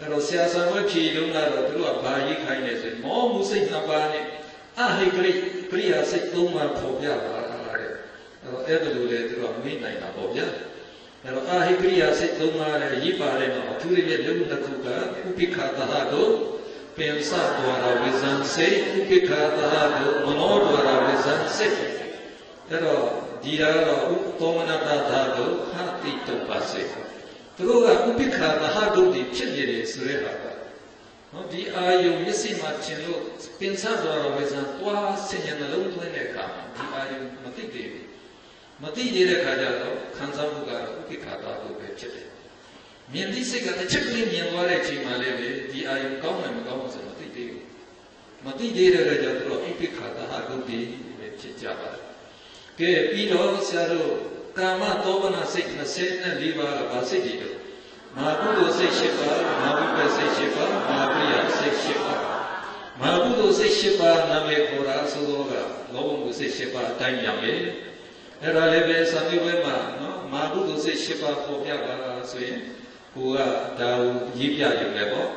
အဲ့တော့ဆရာဆံဝဲဖြေလုံးကတော့သူတို့ကဘာရေးခိုင်းလဲဆိုမောမှုစိတ်နှစ်ပါးနဲ့အဟိကရိကရိယာစိတ်သုံးပါးပေါ်ပြပါတဲ့အဲ့တော့အဲ့ဒါလိုလေသူတို့ကမေ့နိုင်တာပေါ့ဗျာအဲ့တော့အာဟိကရိယာစိတ်သုံးပါးနဲ့ရေးပါတယ်နော်အထူးသဖြင့်လုံးတစ်ခုကဥပိ္ပခာတဟတို့ပင်စတော်ရာဝိဇံစေဥပိ္ပခာတဟတို့မနောတော်ရာဝိဇံစေအဲ့တော့ဒီဟာတော့ဥသောမနတသာတို့ဟာတိတုပ္ပါစေ သူတို့ကဥပိ္ပခာတဟတို့ဒီဖြစ်နေတယ်ဆိုတဲ့ဟာကနော်ဒီအာယုမျက်စိမှာကျင်လို့ပင်စတော်ရာဝိဇံတွားဆင်ញံနှလုံးသွင်းတဲ့အခါမှာဒီအာယုမသိသေးဘူးမသိသေးတဲ့ခါကျတော့ခံစားမှုကတော့ဥပိ္ပခာတဟတို့ပဲဖြစ်တယ်မြင်သိစိတ်ကတစ်ချက်ကလေးမြင်သွားတဲ့အချိန်မှလည်းပဲဒီအာယုကောင်းတယ်မကောင်းဘူးဆိုမသိသေးဘူးမသိသေးတဲ့အတွက်ကြောင့်သူတို့ဥပိ္ပခာတဟဂုတ်တိပဲဖြစ်ကြပါတယ်ကဲပြီးတော့ဆရာတို့ ကာမသောဘနာစိတ်24ပါးကဘာစိတ်တွေလဲမာကုသိုလ်စိတ်7ပါးမာဝိပ္ပစိတ်7ပါးမာပရိယစိတ်7ပါးမာကုသိုလ်စိတ်7ပါးနာမည်ခေါ်တာဆိုတော့ကလောဘမှုစိတ်7ပါးအတိုင်းយ៉ាងပဲအဲ့ဒါလည်းပဲသံဃာ့ဘက်မှာနော်မာကုသိုလ်စိတ်7ပါးပေါ်ပြပါလားဆိုရင်ကိုကဒါကိုရေးပြရုံပဲပေါ့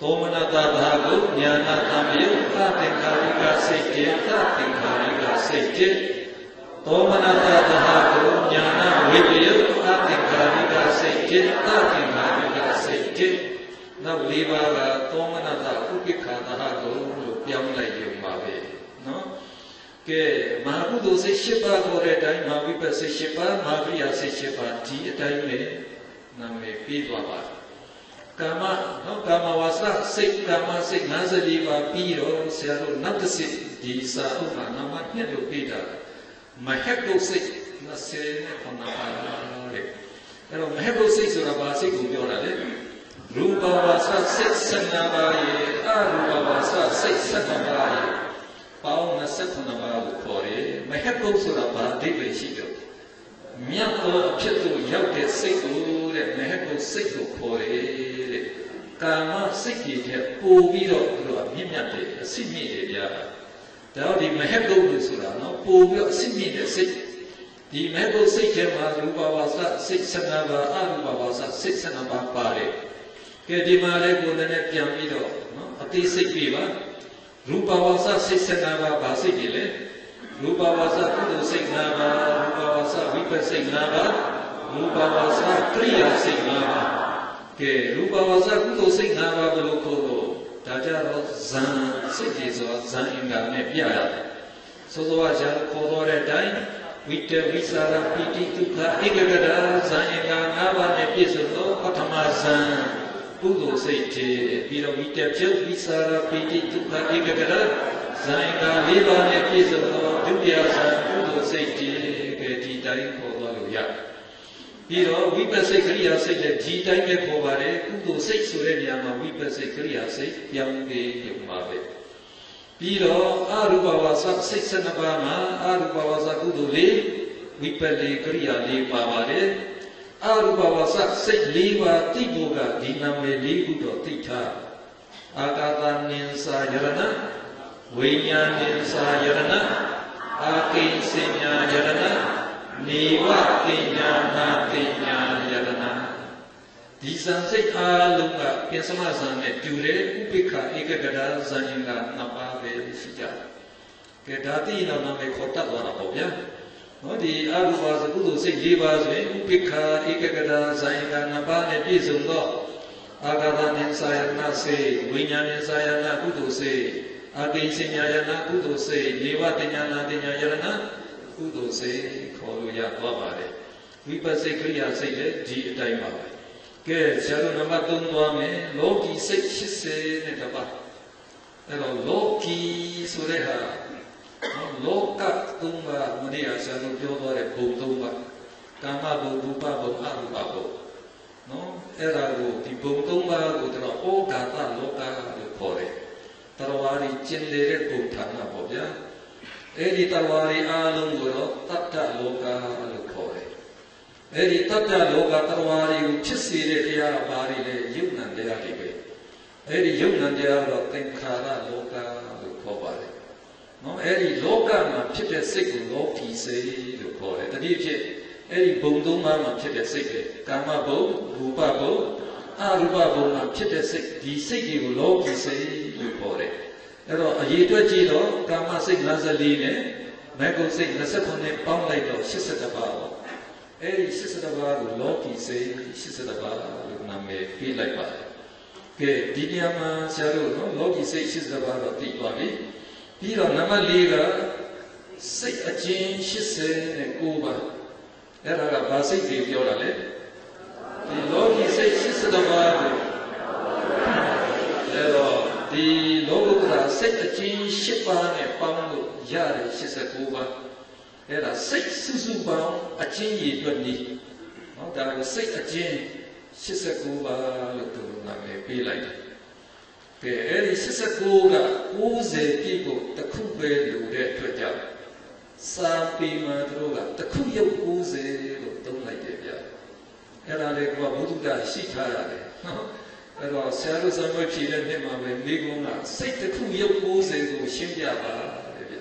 သောမနတဘာကိုညာနာတံယုသသင်္ခါရိကစိတ်တေသသင်္ခါရိကစိတ်တေသောမနတဘာကိုညာနာဝိပယုသသင်္ခါရိကစိတ်တေ သသင်္ခါရိကစိတ်တေနောက်လေးပါးကသောမနတဥပိ္ပခာတဟကိုလို့ပြောင်းလိုက်ရုံပါပဲနော်ကဲမဟာကုသိုလ်စိတ်၈ပါးခေါ်တဲ့အတိုင်းမဟာဝိပ္ပစိတ်၈ပါးမဟာပရိယစိတ်၈ပါးဒီအတိုင်းပဲနာမည်ပြီးသွားပါကာမနော်ကာမဝါစာစိတ်ကာမစိတ်54ပါးပြီးတော့ဆရာတို့နောက်တစ်စိတ်ဒီစာအုပ်မှာနာမညှက်လို့ပြီးတာ မဟက်ကုစိတ်29ပါးတဲ့အဲ့တော့မဟက်ကုစိတ်ဆိုတာဘာစိတ်ကိုပြောတာလဲရူပဝါစာစိတ်15ပါးရေအရူပဝါစာစိတ်15ပါးရေပေါင်း29ပါးကိုခေါ်တယ်မဟက်ကုဆိုတာဘာအဓိပ္ပာယ်ရှိတယ်မြတ်သောအဖြစ်သို့ရောက်တဲ့စိတ်ကိုတဲ့မဟက်ကိုစိတ်ကိုခေါ်တယ်တဲ့ကာမစိတ်ကြီးတဲ့ပို့ပြီးတော့သူတို့အမြင့်မြတ်တယ်အစိမြင့်တယ်ဗျာ ဒါတော့ဒီမဟက်ကုတ်လို့ဆိုတာနော်ပို့ပြီးတော့အစိမြင့်တဲ့စိတ်ဒီမဟက်ကုတ်စိတ်ထဲမှာရူပဝါစစိတ်15ပါးအရူပဝါစစိတ်15ပါးပါတယ်ကဲဒီမှာလည်းကိုယ်နဲ့ပြန်ပြီးတော့နော်အသေးစိတ်ပြပါရူပဝါစစိတ်15ပါးဗာစိတ်ကြီးလေရူပဝါစကုသိုလ်စိတ်၅ပါးရူပဝါစဝိပဿစိတ်၅ပါးရူပဝါစကရိယာစိတ်၅ပါးကဲရူပဝါစကုသိုလ်စိတ်၅ပါးဘယ်လိုခေါ်လို့ ဒါကြတော့ဇံစိတ်ကြီးဆိုဇံအင်္ဂါနဲ့ပြရတယ်ဆိုတော့ဇာခေါ်တော့တဲ့အတိုင်းဝိတဝိစာရပိတိဒုက္ခဧကဂရဇံအင်္ဂါ၅ပါးနဲ့ပြည့်စုံသောပထမဇံကုသိုလ်စိတ်တည်းပြီးတော့ဝိတပြုတ်ဝိစာရပိတိဒုက္ခဧကဂရဇံကလေးပါးနဲ့ပြည့်စုံသောဒုတိယဇံကုသိုလ်စိတ်တည်းကဒီတိုင်းခေါ်သွားလို့ရ ပြီးတော့ဝိပဿိကရိယာစိတ်လည်းဒီတိုင်းပဲခေါ်ပါတယ်ကုသိုလ်စိတ်ဆိုတဲ့နေရာမှာဝိပဿိကရိယာစိတ်ပြောင်းပြီးရုံပါပဲပြီးတော့အရူပဝါစစိတ်12ပါးမှာအရူပဝါစကုသိုလ်လေးဝိပဿိကရိယာလေးပါပါတယ်အရူပဝါစစိတ်၄ပါးတိဖို့ကဒီနာမည်၄ခုတော့သိထားအာကာသနိသယရဏဝိညာဉ်ဉ္စာယရဏအာကိဉ္စညာယရဏ နေဝတိညာနာတိညာယရဏဒီဇံစိတ်အားလုံးကပိစမဇံနဲ့တူတယ်ဥပိ္ခဧကဂရဇံရင်ကနှစ်ပါးပဲရှိကြတယ်ကဲဒါတိနောနာမေခေါ်တတ်သွားတာပေါ့ဗျာနော်ဒီအရူပါစကုသိုလ်စိတ်၄ပါးဆိုရင်ဥပိ္ခဧကဂရဇံရင်ကနှစ်ပါးနဲ့ပြည့်စုံတော့အာဂတနိသာယနာစေဝိညာဉ်နိသာယနာကုသိုလ်စေအာကိစညာယနာကုသိုလ်စေနေဝတညာနာတညာယရဏ ကုသိုလ်စေခေါ်လို့ရသွားပါတယ်ဝိပဿိကရိယာစိတ်လည်းဒီအတိုင်းပါပဲကဲဆရာတို့နံပါတ်3သွားမယ်လောကီစိတ်80နဲ့တပါအဲ့တော့လောကီဆိုတဲ့ဟာလောကသုံးပါးမနေ့ကဆရာတို့ပြောသွားတဲ့ဘုံသုံးပါးကာမဘုံရူပဘုံအရူပဘုံနော်အဲ့ဒါကိုဒီဘုံသုံးပါးကိုတော့ဩဃာတလောကလို့ခေါ်တယ်တရဝါရီကျင်နေတဲ့ဘုံဌာနပေါ့ဗျာ အဲ့ဒီတရဝါရီအားလုံးကိုတော့တတ္တလောကလို့ခေါ်တယ်အဲ့ဒီတတ္တလောကတရဝါရီကိုဖြစ်စေတဲ့တရားဘာတွေလဲယုတ်နံတရားတွေပဲအဲ့ဒီယုတ်နံတရားတော့သင်္ခါရလောကလို့ခေါ်ပါတယ်နော်အဲ့ဒီလောကမှာဖြစ်တဲ့စိတ်ကိုလောကီစိတ်လို့ခေါ်တယ်တတိဖြစ်အဲ့ဒီဘုံသုံးပါးမှာဖြစ်တဲ့စိတ်ပဲကာမဘုံရူပဘုံအရူပဘုံမှာဖြစ်တဲ့စိတ်ဒီစိတ်တွေကိုလောကီစိတ်လို့ခေါ်တယ် အဲ့တော့အရေးအတွက်ကြည့်တော့ကာမစိတ်54နဲ့မေကုစိတ်29ပေါင်းလိုက်တော့82ပါးပေါ့အဲ့ဒီ82ပါးကိုလောကီစိတ်82ပါးလို့နာမည်ပေးလိုက်ပါတယ်ကဲဒီနေရာမှာဆရာတို့နော်လောကီစိတ်82ပါးတော့သိသွားပြီပြီးတော့နံပါတ်၄ကစိတ်အကျဉ်း89ပါးအဲ့ဒါကဘာစိတ်တွေပြောတာလဲဒီလောကီစိတ်82ပါးကိုအဲ့တော့ဒီလောကုတ္တရာ စိတ်အကျဉ်း၈ပါးနဲ့ပေါင်းလို့ရတဲ့89ပါးအဲ့ဒါစိတ်စုစုပေါင်းအကျဉ်းရည်အတွက်နီးနော်ဒါကစိတ်အကျဉ်း89ပါးလို့သူနာမည်ပေးလိုက်တယ်ကဲအဲ့ဒီ89က90ပြည့်ဖို့တစ်ခုပဲလိုတဲ့အတွက်ကြောင့်စာပေမှာတို့ကတစ်ခုရုပ်90လို့သုံးလိုက်တယ်ဗျအဲ့ဒါလေကဘုဒ္ဓရှိထားရတယ်နော် အဲ့တော့ဆရာတို့ဇံမွေးဖြေတဲ့နှစ်မှာပဲမိကုန်းကစိတ်တစ်ခုရုပ်90ကိုရှင်းပြပါတဲ့ဗျ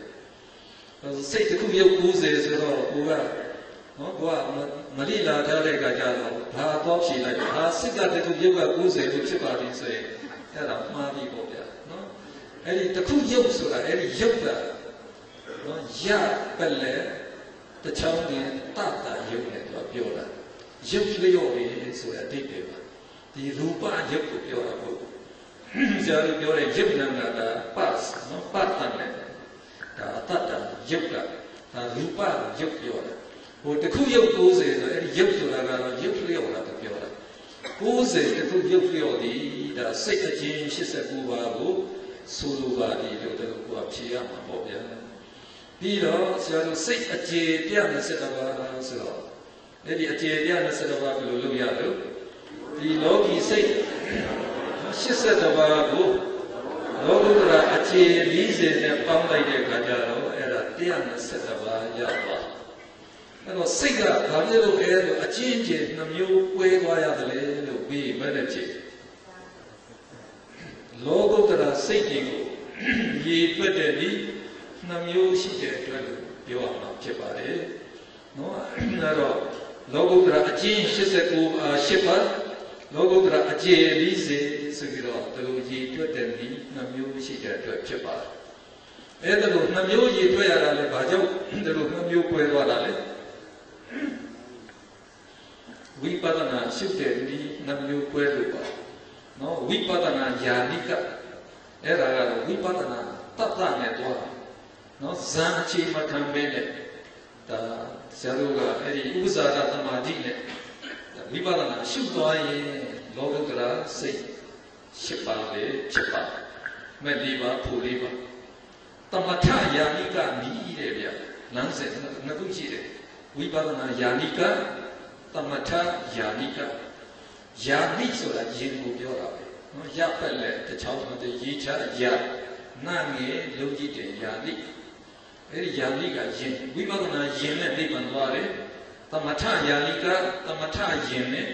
စိတ်တစ်ခုရုပ်90ဆိုတော့ကိုကနော်ကိုကမလိလာထားတဲ့ခါကျတော့ဘာတော့ဖြေလိုက်ဟာစိတ်ကတစ်ခုရုပ်က90လို့ဖြစ်ပါပြီဆိုရင်အဲ့ဒါမှားပြီပေါ့ဗျာနော်အဲ့ဒီတစ်ခုရုပ်ဆိုတာအဲ့ဒီရုပ်ကနော်ရပလဲတချောင်းတင်တတရုပ်နဲ့သူကပြောတာရုပ်လျော့နေဆိုတဲ့အဓိပ္ပာယ်ပါ ဒီရူပရုပ်ကိုပြောတာပေါ့ဇာတ်ပြောတဲ့ရုပ်နာကတာပတ်နော်ပတ်တန်တယ်ဒါအတ္တရုပ်ကဒါရူပရုပ်ပြောတာဟိုတခုရုပ်90ဆိုအဲ့ဒီရုပ်ဆိုတာကတော့ရုပ်လျော့တာသူပြောတာ90တခုရုပ်လျော့ဒီဒါစိတ်အချင်း89ပါးကိုဆိုလိုပါတယ်လို့တို့ကဖြေရမှာပေါ့ဗျာပြီးတော့ဆရာတို့စိတ်အကျေပြ20ပါးဆိုတော့အဲ့ဒီအကျေပြ20ပါးဘယ်လိုလုပ်ရလို့ ဒီလောကီစိတ်80ပါးကိုလောကုတ္တရာအကျေ40နဲ့ပေါင်းလိုက်တဲ့အခါကျတော့အဲ့ဒါ120ပါးရသွားအဲ့တော့စိတ်ကဘာဖြစ်လို့လဲလို့အချင်းချင်းနှမျိုးကွဲသွားရတယ်လေလို့ပြီးဘယ်နဲ့ဖြစ်လောကုတ္တရာစိတ်တွေကိုရေတွက်တဲ့ဒီနှမျိုးရှိတဲ့အတွက်ပြောရမှာဖြစ်ပါတယ်နော်အဲ့တော့လောကုတ္တရာအချင်း89အာ10ပါး လောကုတ္တရာအကျေ40ဆိုပြီးတော့ဒီလိုရေတွက်တဲ့ဒီနှမျိုးရှိတဲ့အတွက်ဖြစ်ပါတယ်အဲ့ဒါလို့နှမျိုးရေတွက်ရတာလဲဘာကြောင့်ဒီလိုနှမျိုးကွဲသွားတာလဲဝိပဿနာရှုတဲ့ဒီနှမျိုးကွဲလို့ပါနော်ဝိပဿနာယာနိကအဲ့ဒါကတော့ဝိပဿနာတတ်တာနဲ့တွားနော်ဇန်အခြေမခံပဲနဲ့ဒါဆရာတို့ကအဲ့ဒီဥဇာရသမာဓိနဲ့ ဝိပဿနာရှုသွားရင်လောကုတ္တရာစိတ်ရှစ်ပါးလေဖြစ်ပါမဲ့လေးပါဖို့လေးပါတမထယာနိကနီးတယ်ဗျလမ်းစဉ်နှစ်ခုရှိတယ်ဝိပဿနာယာနိကတမထယာနိကယာနိဆိုတာယင်ကိုပြောတာပဲနော်ရပက်လက်တစ်ချောင်းတည်းရေးချယာနာငယ်လုံးကြည့်တယ်ယာနိအဲ့ဒီယာနိကယင်ဝိပဿနာယင်နဲ့နိဗ္ဗာန်သွားတယ် တမထယာနိကတမထယင်နဲ့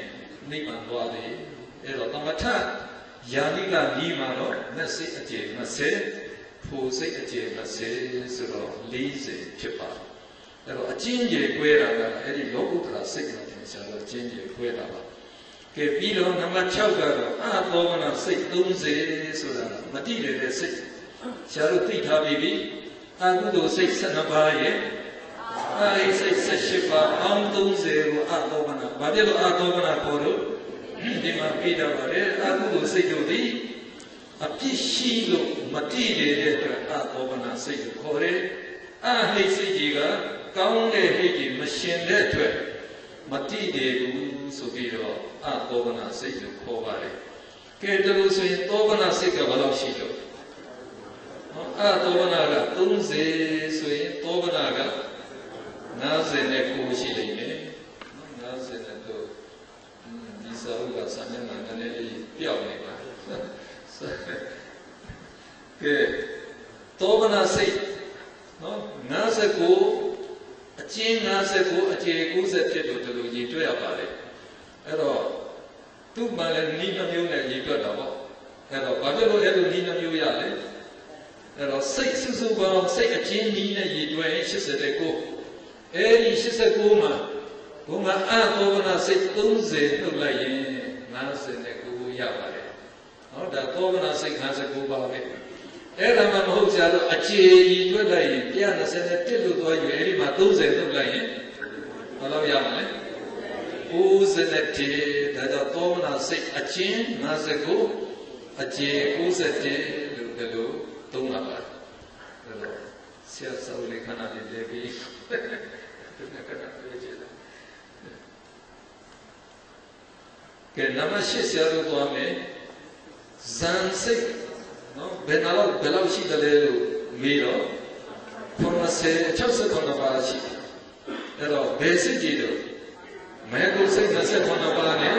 နိဗ္ဗာန်သွားတယ်အဲ့တော့တမထယာနိကဒီမှာတော့မျက်စိအကျေ20ဖဖို့စိတ်အကျေ20ဆိုတော့40ဖြစ်ပါအဲ့တော့အချင်းကြီးကွဲတာကအဲ့ဒီလောကုတ္တရာစိတ်ကတင်ရှာတော့အချင်းကြီးကွဲတာပါကဲပြီးတော့နံပါတ်6ကတော့အာသောမနာစိတ်30ဆိုတာမတိရတဲ့စိတ်ရှားလို့သိထားပြီးပြီအာဟုသောစိတ်12ပါးရဲ့ အာရိစိတ်18ပါးအောင်း30ကိုအာသောမနာဘာဖြစ်လို့အာသောမနာခေါ်လို့ဒီမှာပြတာပါလေအာဟုသောစိတ်တို့သည်အပြစ်ရှိလို့မတိရတဲ့အတွက်အာသောမနာစိတ်ကိုခေါ်တယ်အာဟိတ်စိတ်ကြီးကကောင်းတဲ့ဟိတ်ကြီးမရှင်တဲ့အတွက်မတိတယ်ဘူးဆိုပြီးတော့အသောကနာစိတ်ကိုခေါ်ပါတယ်ကဲဒါလို့ဆိုရင်သောကနာစိတ်ကဘယ်လောက်ရှိတော့အသောကနာက30ဆိုရင်သောကနာက 90နဲ့9ရှိလိမ့်မယ်90နဲ့တော့ဒီစာအုပ်ကစာမျက်နှာနည်းနည်းပျောက်နေပါကဲသောကနာစိတ်နော်59အကျဉ်း59အကျေ90ဖြစ်လို့ဒီလိုရည်တွေ့ရပါတယ်အဲ့တော့သူ့မှလည်းနီးနှမျိုးနဲ့ရည်တွေ့တာပေါ့အဲ့တော့ဘာဖြစ်လို့အဲ့လိုနီးနှမျိုးရလဲအဲ့တော့စိတ်စုစုပေါင်းစိတ်အချင်းနီးနဲ့ရည်တွေ့89 အဲ့ဒီ89မှာဘုံကအသောဝနာစိတ်30နှုတ်လိုက်ရင်59ရပါတယ်ဟောဒါသောဝနာစိတ်59ပါပဲအဲ့ဒါမှမဟုတ်ကြတော့အခြေကြီးတွက်လိုက်ရင်121လို့သွားယူအဲ့ဒီမှာ30ထုတ်လိုက်ရင်ဘယ်လောက်ရမလဲ91ဒါကြောင့်သောမနာစိတ်အချင်း59အခြေ91လို့ဒီလိုသုံးလာပါတယ်ဒါတော့ဆရာစောလေးခဏလေးလဲပြီးဒီ ကကပြောချင်တယ်ကဲနမရှိဆရာတို့သွားမယ်ဇန်စိတ်နော်ဘယ်လောက်ဘယ်လောက်ရှိတယ်လဲလို့မေးတော့90 69ပါးရှိအဲ့တော့ဘယ်စိတ်ကြည့်တော့မဲကုစိတ်29ပါးနဲ့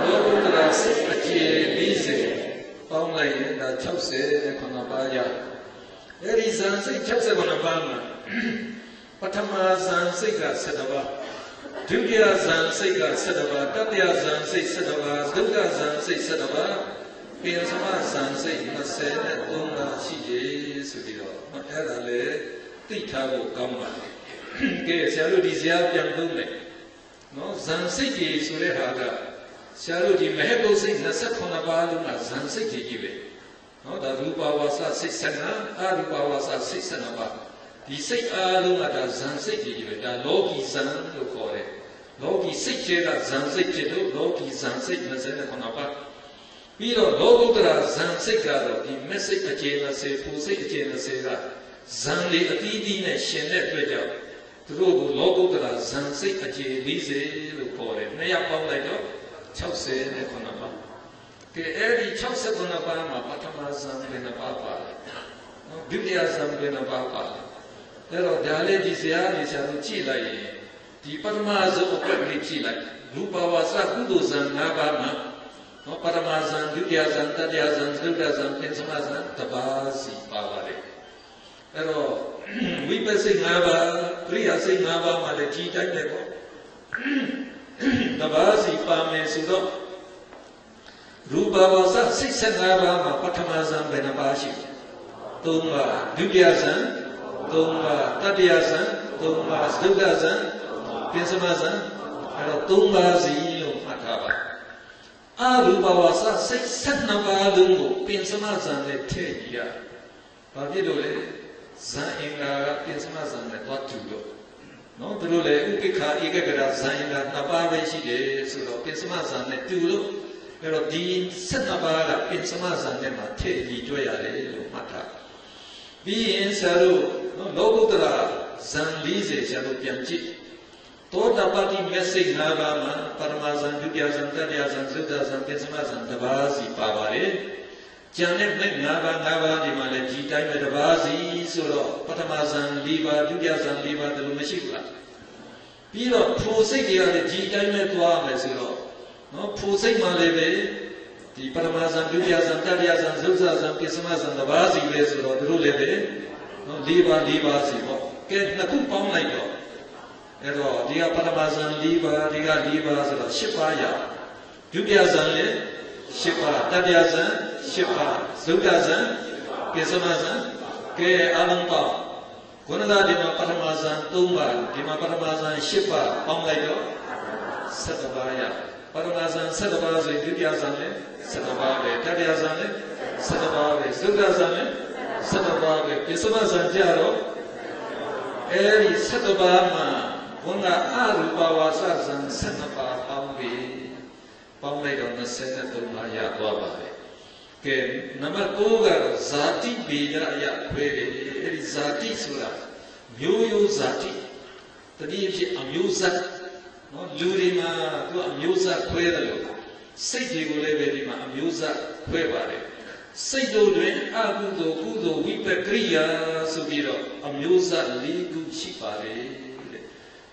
ဘောဂုတ္တရာစိတ်အခြေ40ပေါင်းလိုက်ရင်ဒါ69ပါးရအဲ့ဒီဇန်စိတ်69ပါးမှာ ပထမဇန်စိတ်က7ပါးဒုတိယဇန်စိတ်က7ပါးတတိယဇန်စိတ်7ပါးဒုတိယဇန်စိတ်7ပါးပင်စမဇန်စိတ်23ပါးရှိတယ်ဆိုပြီးတော့အဲ့ဒါလေသိထားဖို့ကောင်းပါတယ်ကဲဆရာတို့ဒီဇာပြန်သုံးမယ်နော်ဇန်စိတ်ကြီးဆိုတဲ့ဟာကဆရာတို့ဒီမဟကုတ်စိတ်28ပါးလုံးကဇန်စိတ်ကြီးကြီးပဲနော်ဒါရူပဝါစာစိတ်15အရူပဝါစာစိတ်15ပါး ဒီစိတ်အားလုံးကဒါဇန်စိတ်ကြီးကြီးပဲဒါလောကီဇန်လို့ခေါ်တယ်လောကီစိတ်ကျဲကဇန်စိတ်ဖြစ်လို့လောကီဇန်စိတ်28ပါးပြီးတော့လောကုတ္တရာဇန်စိတ်ကတော့ဒီမက်စိတ်အခြေ20ပူစိတ်အခြေ20ကဇန်လေးအသီးသီးနဲ့ရှင်တဲ့အတွက်ကြောင့်သူတို့ကိုလောကုတ္တရာဇန်စိတ်အခြေ40လို့ခေါ်တယ်နှစ်ယောက်ပေါင်းလိုက်တော့60နဲ့ခုနပါကဲအဲ့ဒီ69ပါးမှာပထမဇန်ဘယ်နှပါးပါလဲနော်ဒုတိယဇန်ဘယ်နှပါးပါလဲ အဲ့တော့ဒါလေးဒီဆရာကြီးဆရာတို့ကြည့်လိုက်ရင်ဒီပထမဆုံးအကွက်ကလေးကြည့်လိုက်ရူပဝါစကုသိုလ်ဇန်၅ပါးမှာနော်ပထမဇန်ဒုတိယဇန်တတိယဇန်သုတ္တဇန်ပင်စမဇန်တပါးစီပါပါတယ်အဲ့တော့ဝိပဿနာ၅ပါးပရိယာစိတ်၅ပါးမှာလည်းကြည်တိုက်တယ်ပေါ့တပါးစီပါမယ်ဆိုတော့ရူပဝါစစိတ်၅ပါးမှာပထမဇန်ဘယ်နှပါးရှိလဲ၃ပါးဒုတိယဇ န်၃ပါးတတိယဇန်၃ပါးသုတ္တဇန်ပင်စမဇန်အဲ့တော့၃ပါးစီလို့မှတ်ထားပါအရူပဝါစစိတ်12ပါးလုံးကိုပင်စမဇန်နဲ့ထည့်ကြည့်ရဘာဖြစ်လို့လဲဇန်အင်္ဂါကပင်စမဇန်နဲ့တွားတူလို့နော်သူတို့လည်းဥပိ္ပခာဧကဂရဇန်အင်္ဂါနှစ်ပါးပဲရှိတယ်ဆိုတော့ပင်စမဇန်နဲ့တူလို့အဲ့တော့ဒီ12ပါးကပင်စမဇန်နဲ့မှာထည့်ကြည့်တွေ့ရတယ်လို့မှတ်ထားပြီးရင်ဆရာတို့ နော်လောကုတ္တရာဇန်40ဆရာတို့ပြန်ကြည့်သောတာပတိမက်စိတ်၅ပါးမှာပရမဇန်ဒုတိယဇန်တတိယဇန်သုတ္တဇန်ပစ္စမဇန်တပါးစီပါပါတယ်။ကျန်တဲ့မဲ့၅ပါး၅ပါးဒီမှာလည်းဒီတိုင်းပဲတပါးစီဆိုတော့ပထမဇန်၄ပါးဒုတိယဇန်၄ပါးတလို့မရှိဘူးလား။ပြီးတော့ဖိုစိတ်တွေကလည်းဒီတိုင်းပဲသွားမယ်ဆိုတော့နော်ဖိုစိတ်မှလည်းပဲဒီပထမဇန်ဒုတိယဇန်တတိယဇန်သုတ္တဇန်ပစ္စမဇန်တပါးစီပဲဆိုတော့တို့လည်းပဲ နော်၄ပါး၄ပါးစီပေါ့။ကဲနှစ်ခုပေါင်းလိုက်တော့အဲ့တော့ဒီကပထမဇန်၄ပါးဒီက၄ပါးဆိုတော့၈ပါးရဒုတိယဇန်လည်း၈ပါးတတိယဇန်၈ပါးသုတ္တဇန်ပိစမဇန်ကဲအလုံးပေါင်းခုနကဒီမှာပထမဇန်3ပါးဒီမှာပထမဇန်10ပါးပေါင်းလိုက်တော့7ပါးရပထမဇန်7ပါးဆိုရင်ဒုတိယဇန်လည်း7ပါးပဲတတိယဇန်လည်း7ပါးပဲသုဒ္ဓဇန်လည်း 7ပါးပဲပစ္စမဇန်ကြတော့အဲဒီ7ပါးမှာဘုန်းကအရူပဝါစဇန်7ပါးပေါင်းပြီပေါင်းလိုက်တော့23ပါးရသွားပါပဲကဲနံပါတ်9ကတော့ဇာတိဗေဒအယခွဲတယ်အဲဒီဇာတိဆိုတာမျိုးရိုးဇာတိတတိယဖြစ်အမျိုးဇာတ်နော်လူတွေမှာသူအမျိုးဇာတ်ခွဲတယ်လို့စိတ်တွေကိုလည်းပဲဒီမှာအမျိုးဇာတ်ခွဲပါတယ် စိတ်တို့တွင်အကုသိုလ်ကုသိုလ်ဝိပကရိယာဆိုပြီးတော့အမျိုးဇာတ်၄ခုရှိပါတယ်တဲ့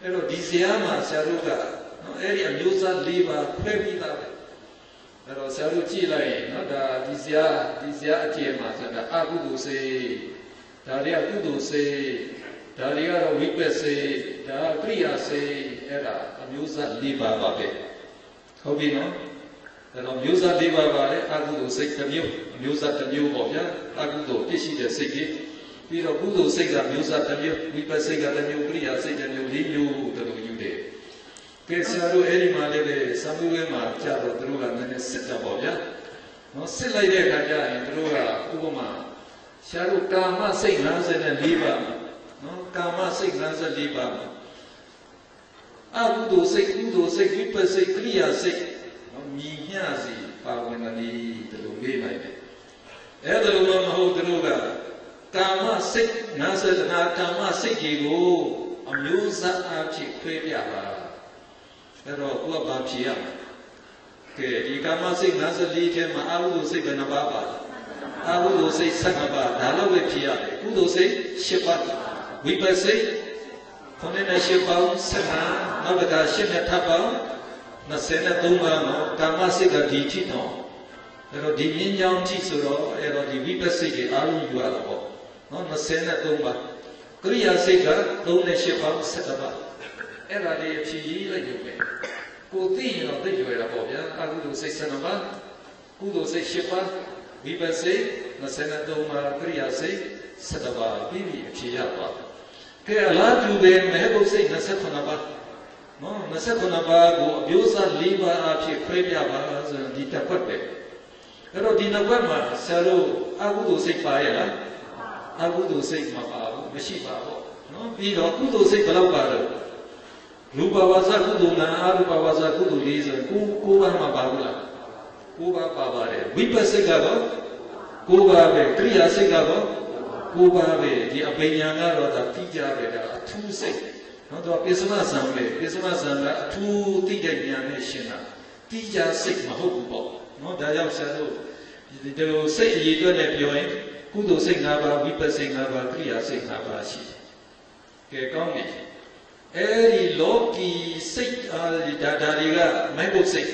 အဲ့တော့ဒီဇာတ်မှာဆရာတို့ကနော်အဲ့ဒီအမျိုးဇာတ်၄ပါးခွဲပြီးသားပဲအဲ့တော့ဆရာတို့ကြည့်လိုက်ရင်နော်ဒါဒီဇာတ်ဒီဇာတ်အကျေမှာဆိုတာအကုသိုလ်စိတ်ဒါတွေကကုသိုလ်စိတ်ဒါတွေကတော့ဝိပက်စိတ်ဒါကရိယာစိတ်အဲ့ဒါအမျိုးဇာတ်၄ပါးပါပဲဟုတ်ပြီနော် ဒါတော့မျိုးစား၄ပါးပါလေအကုသိုလ်စိတ်တစ်မျိုးအမျိုးစားတစ်မျိုးပေါ့ဗျာအကုသိုလ်ပြည့်ရှိတဲ့စိတ်ကြီးပြီးတော့ကုသိုလ်စိတ်ကမျိုးစားတစ်မျိုးဝိပဿစိတ်ကတစ်မျိုးကရိယာစိတ်တစ်မျိုး၄မျိုးတို့လိုယူတယ်ကဲဆရာတို့အဲ့ဒီမှာလည်းပဲသံဃဝဲမှာကြာတော့တို့ကနည်းနည်းစစ်တော့ပေါ့ဗျာနော်စစ်လိုက်တဲ့အခါကျရင်တို့ကဥပမာဆရာတို့ကာမစိတ်54ပါးနော်ကာမစိတ်54ပါးအကုသိုလ်စိတ်ကုသိုလ်စိတ်ဝိပဿစိတ်ကရိယာစိတ်မြ ည်ညစီပါဝင်တယ်ဒီလိုမေးလိုက်တယ်အဲ့ဒါလိုမဟုတ်သူတို့ကကာမစိတ်နာသနာကာမစိတ်ကြီးကိုအမျိုးစားအဖြစ်ခွဲပြပါအဲ့တော့ကိုကဘာဖြေရမလဲကဲဒီကာမစိတ်54ထဲမှာအဟုစိတ်ဘယ်နှပါးပါအဟုစိတ်7ပါးဒါတော့ပဲဖြေရတယ်ကုသိုလ်စိတ်10ပါးဝိပဿစိတ်ခုနှစ်နဲ့10ပါး7နောက်တစ်ခါ10နဲ့ထပ်ပါ 23ပါးနော်ကာမစိတ်ကဒီထိတော့အဲ့တော့ဒီမြင်းကြောင်းထိဆိုတော့အဲ့တော့ဒီဝိပဿစိတ်တွေအားလုံးယူရတာပေါ့နော်23ပါးကရိယာစိတ်က3နဲ့8ပါး7ပါးအဲ့ဒါလေးဖြည့်ရေးလိုက်ရုံပဲကိုသိရင်တော့သိကြရတာပေါ့ဗျာအကုသိုလ်စိတ်7ပါးကုသိုလ်စိတ်8ပါးဝိပဿစိတ်23ပါးကရိယာစိတ်7ပါးပြီးပြီအဖြေရပါကဲအလားတူပဲမဟဘုတ်စိတ်28ပါး နော်29ပါးကိုအပြိုးစား၄ပါးအဖြစ်ခွဲပြပါဆိုရင်ဒီတစ်ခွက်ပဲအဲ့တော့ဒီနှစ်ခွက်မှာဆရာတို့အကုသိုလ်စိတ်ပါရဲ့လားအကုသိုလ်စိတ်မပါဘူးမရှိပါဘူးနော်ပြီးတော့ကုသိုလ်စိတ်ဘယ်လောက်ပါတော့ရူပဝါစာကုသိုလ်နာအရူပဝါစာကုသိုလ်၄ဆိုကိုကိုပါးမှာပါဘူးလားကိုပါးပါပါတယ်ဝိပဿစိတ်ကတော့ကိုပါးပဲကရိယာစိတ်ကတော့ကိုပါးပဲဒီအပိညာကတော့ဒါတိကြပဲဒါအထူးစိတ် နော်တော့ပစ္စမဇံပဲပစ္စမဇံကအထူးသိတဲ့ဉာဏ်နဲ့ရှင်းတာတိကျစိတ်မဟုတ်ဘူးပေါ့နော်ဒါကြောင့်ဆရာတို့ဒီလိုစိတ်အရေးအတွက်နဲ့ပြောရင်ကုသိုလ်စိတ်၅ပါးဝိပဿစိတ်၅ပါးကရိယာစိတ်၅ပါးရှိတယ်ကဲကောင်းပြီအဲဒီလောကီစိတ်အာဒါဒါတွေကမိုက်ဘုတ်စိတ်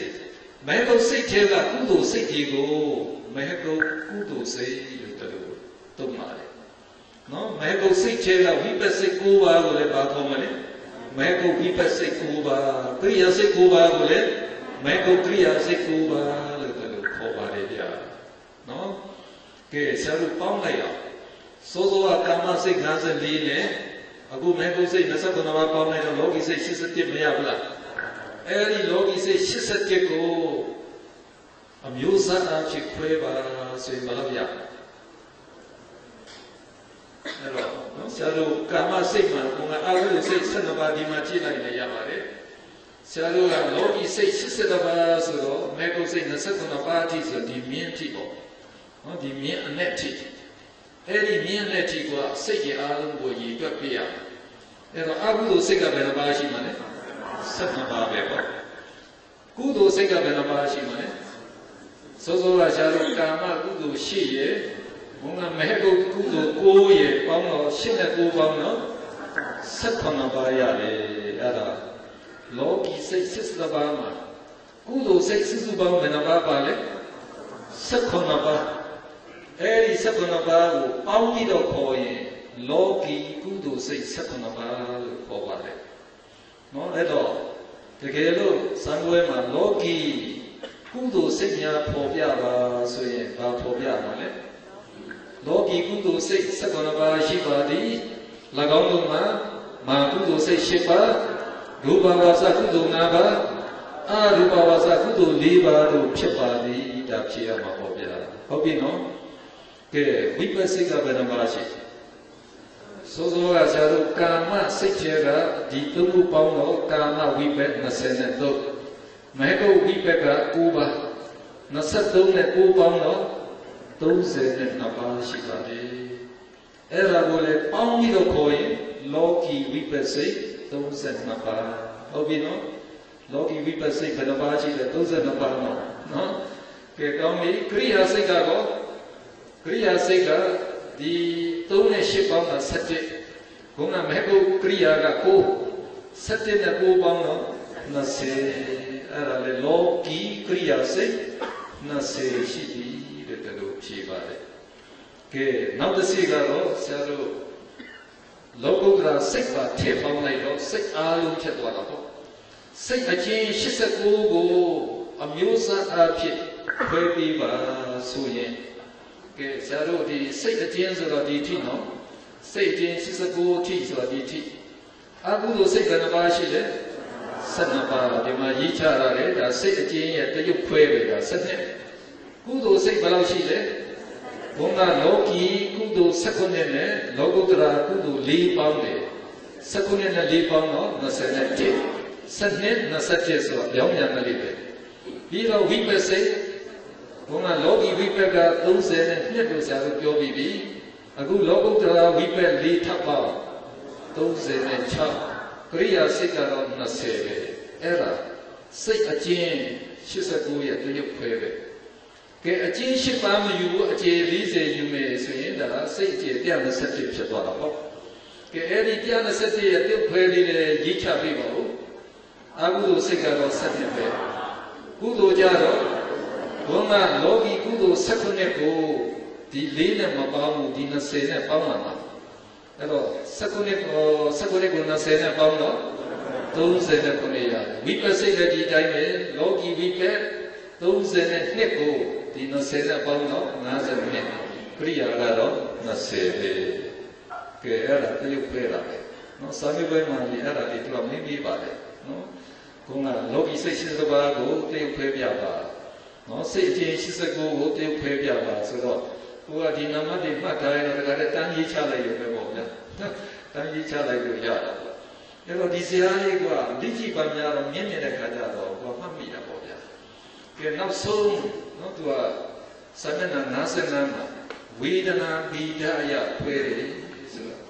မိုက်ဘုတ်စိတ်ထဲကကုသိုလ်စိတ်တွေကိုမဟကုကုသိုလ်စိတ်လို့တလို့သုံးပါတယ် နော်မဟကုစိတ်ထဲကဝိပဿစိတ်၉ပါးကိုလည်းပါခေါ်မယ်လေမဲကုတ်ဝိပဿစိတ်၉ပါးကရိယာစိတ်၉ပါးကိုလည်းမဲကုတ်ကရိယာစိတ်၉ပါးလို့တို့ခေါ်ပါတယ်ဗျာနော်ကဲဆရာတို့ပေါင်းလိုက်အောင်စိုးစိုးကကာမစိတ်54နဲ့အခုမဲကုတ်စိတ်29ပါးပေါင်းလိုက်တော့လောကီစိတ်87မရဘူးလားအဲဒီလောကီစိတ်87ကိုအမျိုးစားအဖြစ်ခွဲပါဆိုရင်မလို့ရ အဲ့တော့နော်ဆရာတို့ကာမစိတ်မှာဘုံကအာဟုစိတ်12ပါးဒီမှာကြည့်လိုက်လည်းရပါတယ်ဆရာတို့ကလောကီစိတ်80ပါးဆိုတော့မေကုစိတ်29ပါးအထိဆိုဒီမြင်းအထိပေါ့နော်ဒီမြင်းအနဲ့အထိအဲ့ဒီမြင်းအနဲ့အထိကစိတ်ရဲ့အာလုံးကိုရည်တွက်ပြရအဲ့တော့အာဟုစိတ်ကဘယ်နှပါးရှိမှလဲ7ပါးပဲပေါ့ကုသိုလ်စိတ်ကဘယ်နှပါးရှိမှလဲစောစောကဆရာတို့ကာမကုသိုလ်ရှိရဲ့ ဘုံကမဟကုကုသိုလ်9ရေပေါင်းတော့8နဲ့9ပေါင်းတော့18ပါးရတယ်အဲ့ဒါလောကီစိတ်စစ်ပါးမှာကုသိုလ်စိတ်စစ်စုပေါင်းဘယ်နှပါးပါလဲ18ပါးအဲ့ဒီ18ပါးကိုပေါင်းပြီးတော့ခေါ်ရင်လောကီကုသိုလ်စိတ်18ပါးလို့ခေါ်ပါတယ်နော်အဲ့တော့တကယ်လို့သံဃာမှာလောကီကုသိုလ်စိတ်များပေါ်ပြပါဆိုရင်ဘာပေါ်ပြမှာလဲ လောကီကုသိုလ်စိတ်16ပါးရှိပါသည်၎င်းတို့မှာမာကုသိုလ်စိတ်10ပါးရူပဝါစာကုသိုလ်5ပါးအာရူပဝါစာကုသိုလ်4ပါးတို့ဖြစ်ပါသည်ဒါဖြစ်ရမှာပေါ့ဗျာဟုတ်ပြီနော်ကဲဝိပဿနာကဘယ်နှပါးရှိစောစောကဆရာတို့ကာမစိတ်ချေကဒီသုံးခုပေါင်းတော့ကာမဝိပဿနာ23မဟေကုဝိပဿနာ9ပါး23နဲ့9ပေါင်းတော့ 32ပါးရှိပါတယ်အဲ့ဒါကိုလည်းပေါင်းပြီးတော့ခေါ်ရင်လောကီဝိပဿိ32ပါးဟုတ်ပြီနော်လောကီဝိပဿိဘယ်နှပါးရှိလဲ32ပါးနော်နော်ကဲကောင်းပြီခရိယာစိတ်ကတော့ခရိယာစိတ်ကဒီ3နဲ့8ပေါင်းတာ7ခုနမဟကုခရိယာက9 7နဲ့9ပေါင်းတော့20အဲ့ဒါလေလောကီခရိယာစိတ်20ရှိပြီတဲ့တလို့ ဖြေပါတယ်ကဲနောက်တစ်စီကတော့ဆရာတို့လောကုတ္တရာစိတ်ပါထည့်ပေါင်းလိုက်တော့စိတ်အားလုံးဖြစ်သွားတာပေါ့စိတ်အချင်း89ကိုအမျိုးအစားအဖြစ်ခွဲပြီးပါဆိုရင်ကဲဆရာတို့ဒီစိတ်အချင်းဆိုတော့ဒီထိနော်စိတ်အချင်း89ထိဆိုတော့ဒီထိအကုသိုလ်စိတ်ကနှစ်ပါးရှိတယ်12ပါးဒီမှာရေးချရတယ်ဒါစိတ်အချင်းရဲ့တရုပ်ခွဲပဲဒါ7 ကုသိုလ်စိတ်ဘယ်လောက်ရှိလဲဘုံကလောကီကုသိုလ်16နဲ့လောကုတ္တရာကုသိုလ်4ပေါင်းတယ်16နဲ့4ပေါင်းတော့27 7 27ဆိုတော့ရောင်းမြန်ကလေးပဲပြီးတော့ဝိပဿနာဘုံကလောကီဝိပက်က30နဲ့နှစ်လို့ဆရာတို့ပြောပြီးပြီအခုလောကုတ္တရာဝိပက်၄ထပ်ပါ36ကရိယာစိတ်ကတော့20ပဲအဲ့ဒါစိတ်အကျဉ်း89ရဲ့တရုပ်ခွဲပဲ ကဲအကျဉ်း၈ပါးမယူဘူးအကျေ40ယူမယ်ဆိုရင်ဒါစိတ်အကျေ121ဖြစ်သွားတာပေါ့ကဲအဲ့ဒီ121ရဲ့တရုပ်ခွဲလေးနဲ့ရေးချပြပါဦးအကုသိုလ်စိတ်ကတော့7ပဲကုသိုလ်ကြတော့ဘုံကလောကီကုသိုလ်16ကိုဒီ၄နဲ့မပေါင်းဘူးဒီ20နဲ့ပေါင်းလာမှာအဲ့တော့19ကို19ကို20နဲ့ပေါင်းတော့39ရတယ်ဝိပဿနာလည်းဒီတိုင်းပဲလောကီဝိပဿ32ကို ဒီ20နဲ့ပေါင်းတော့50နဲ့ပရိယာကတော့20ပဲကဲအဲ့ဒါတရုပ်ပဲလားနော်စာမေးပွဲမှာဒီအဲ့ဒါလေးသူကမင်းပြီးပါတယ်နော်ခုနကလောကီစိတ်ရှိသဘာကိုတရုပ်ခွဲပြပါနော်စိတ်အချင်း89ကိုတရုပ်ခွဲပြပါဆိုတော့ကိုကဒီနံပါတ်တွေမှတ်ထားရင်တော့ဒါကလည်းတန်းရေးချလိုက်ရုံပဲပေါ့ဗျာတန်းရေးချလိုက်လို့ရတာပေါ့အဲ့တော့ဒီဇာတ်လေးကလိကြည့်ပါများတော့မြင်မြင်တဲ့ခါကျတော့ကိုမှတ်မိတာပေါ့ဗျာကဲနောက်ဆုံး နော်သူကစာမျက်နှာ55မှာဝေဒနာဘိဒအယခွဲတယ်ဆိုတော့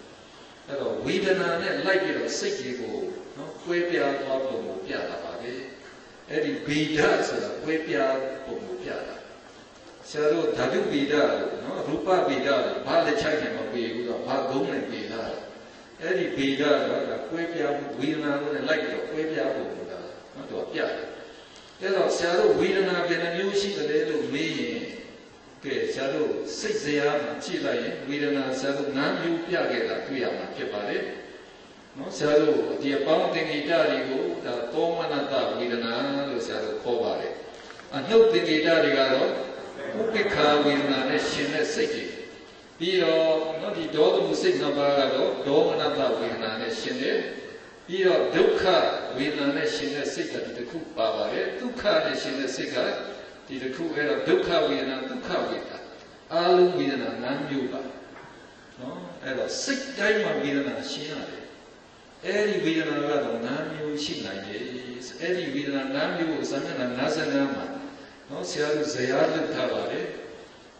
အဲ့တော့ဝေဒနာနဲ့လိုက်ပြီးတော့စိတ်ကြီးကိုနော်ခွဲပြားသွားပုံကိုပြတာပါပဲအဲ့ဒီဘိဒဆိုတာခွဲပြားပုံကိုပြတာဆရာတို့ဓာတုဗေဒလို့နော်ရူပဗေဒလို့ဘာလက်ချိုက်နေမပြေဘူးတော့ဘာဂုံးနဲ့ပြေလာအဲ့ဒီဗေဒကကွဲပြားမှုဝေဒနာနဲ့လိုက်ပြီးတော့ကွဲပြားပုံကနော်တော့ပြတယ် အဲ့တော့ဆရာတို့ဝေဒနာဘယ်နှမျိုးရှိသလဲလို့မေးရင်ကဲဆရာတို့စိတ်စရာမှာကြည့်လိုက်ရင်ဝေဒနာဆရာတို့နားမျိုးပြခဲ့တာတွေ့ရမှာဖြစ်ပါတယ်နော်ဆရာတို့ဒီအပေါင်းတင်္ဂိတတွေကိုဒါသောမနတဝေဒနာလို့ဆရာတို့ခေါ်ပါတယ်အနှုတ်တင်္ဂိတတွေကတော့ဥပိ္ပခာဝေဒနာနဲ့ရှင်တဲ့စိတ်တွေပြီးတော့နော်ဒီဒေါသမှုစိတ်နှစ်ပါးကတော့ဒေါမနတဝေဒနာနဲ့ရှင်တယ် ပြီးတော့ဒုက္ခဝေဒနာနဲ့ရှင်တဲ့စိတ်ကဒီတစ်ခုပါပါတယ်ဒုက္ခနဲ့ရှင်တဲ့စိတ်ကဒီတစ်ခုအဲ့တော့ဒုက္ခဝေဒနာဒုက္ခဝေဒနာအာလုံးဝေဒနာနာမျိုးပါနော်အဲ့တော့စိတ်တိုင်းမှာဝေဒနာရှင်ရတယ်အဲ့ဒီဝေဒနာကတော့နာမျိုးရှိနိုင်တယ်အဲ့ဒီဝေဒနာနာမျိုးကိုဇာမျက်နှာ55မှာနော်ဆရာတို့ဇရာလုပ်ထားပါတယ်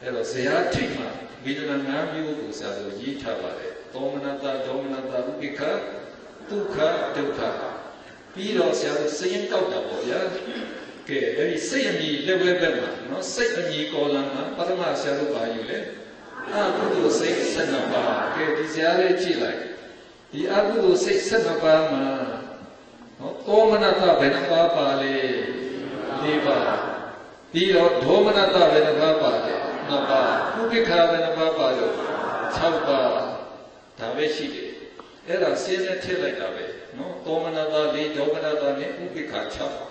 အဲ့တော့ဇရာထိတ်မှာဝေဒနာ၅မျိုးကိုဆရာတို့ရေးထားပါတယ်သောမနတဒေါမနတဥပိ္ပခ ဒုက္ခဒုက္ခပြီးတော့ဆရာတို့စရင်ကောက်တာပေါ့ဗျာကဲအဲ့ဒီစိတ်အမြည်လက်ဝဲဘက်မှာနော်စိတ်အမြည်ကောလမ်းမှာပထမဆရာတို့ပါယူလေအကုသိုလ်စိတ်12ပါးကဲဒီဆရာလေးကြည့်လိုက်ဒီအကုသိုလ်စိတ်12ပါးမှာနော်သောမနတဘယ်နှပါးပါလဲ၄ပါးပြီးတော့ဒေါမနတဘယ်နှပါးပါလဲနှစ်ပါးဥပိ္ပခာဘယ်နှပါးပါလို့6ပါးဒါပဲရှိတယ် အဲ့ဒါစဉ်းနဲ့ထည့်လိုက်တာပဲနော်သောမနတာလေးဒေါမနတာနဲ့ဥပိ္ပခာ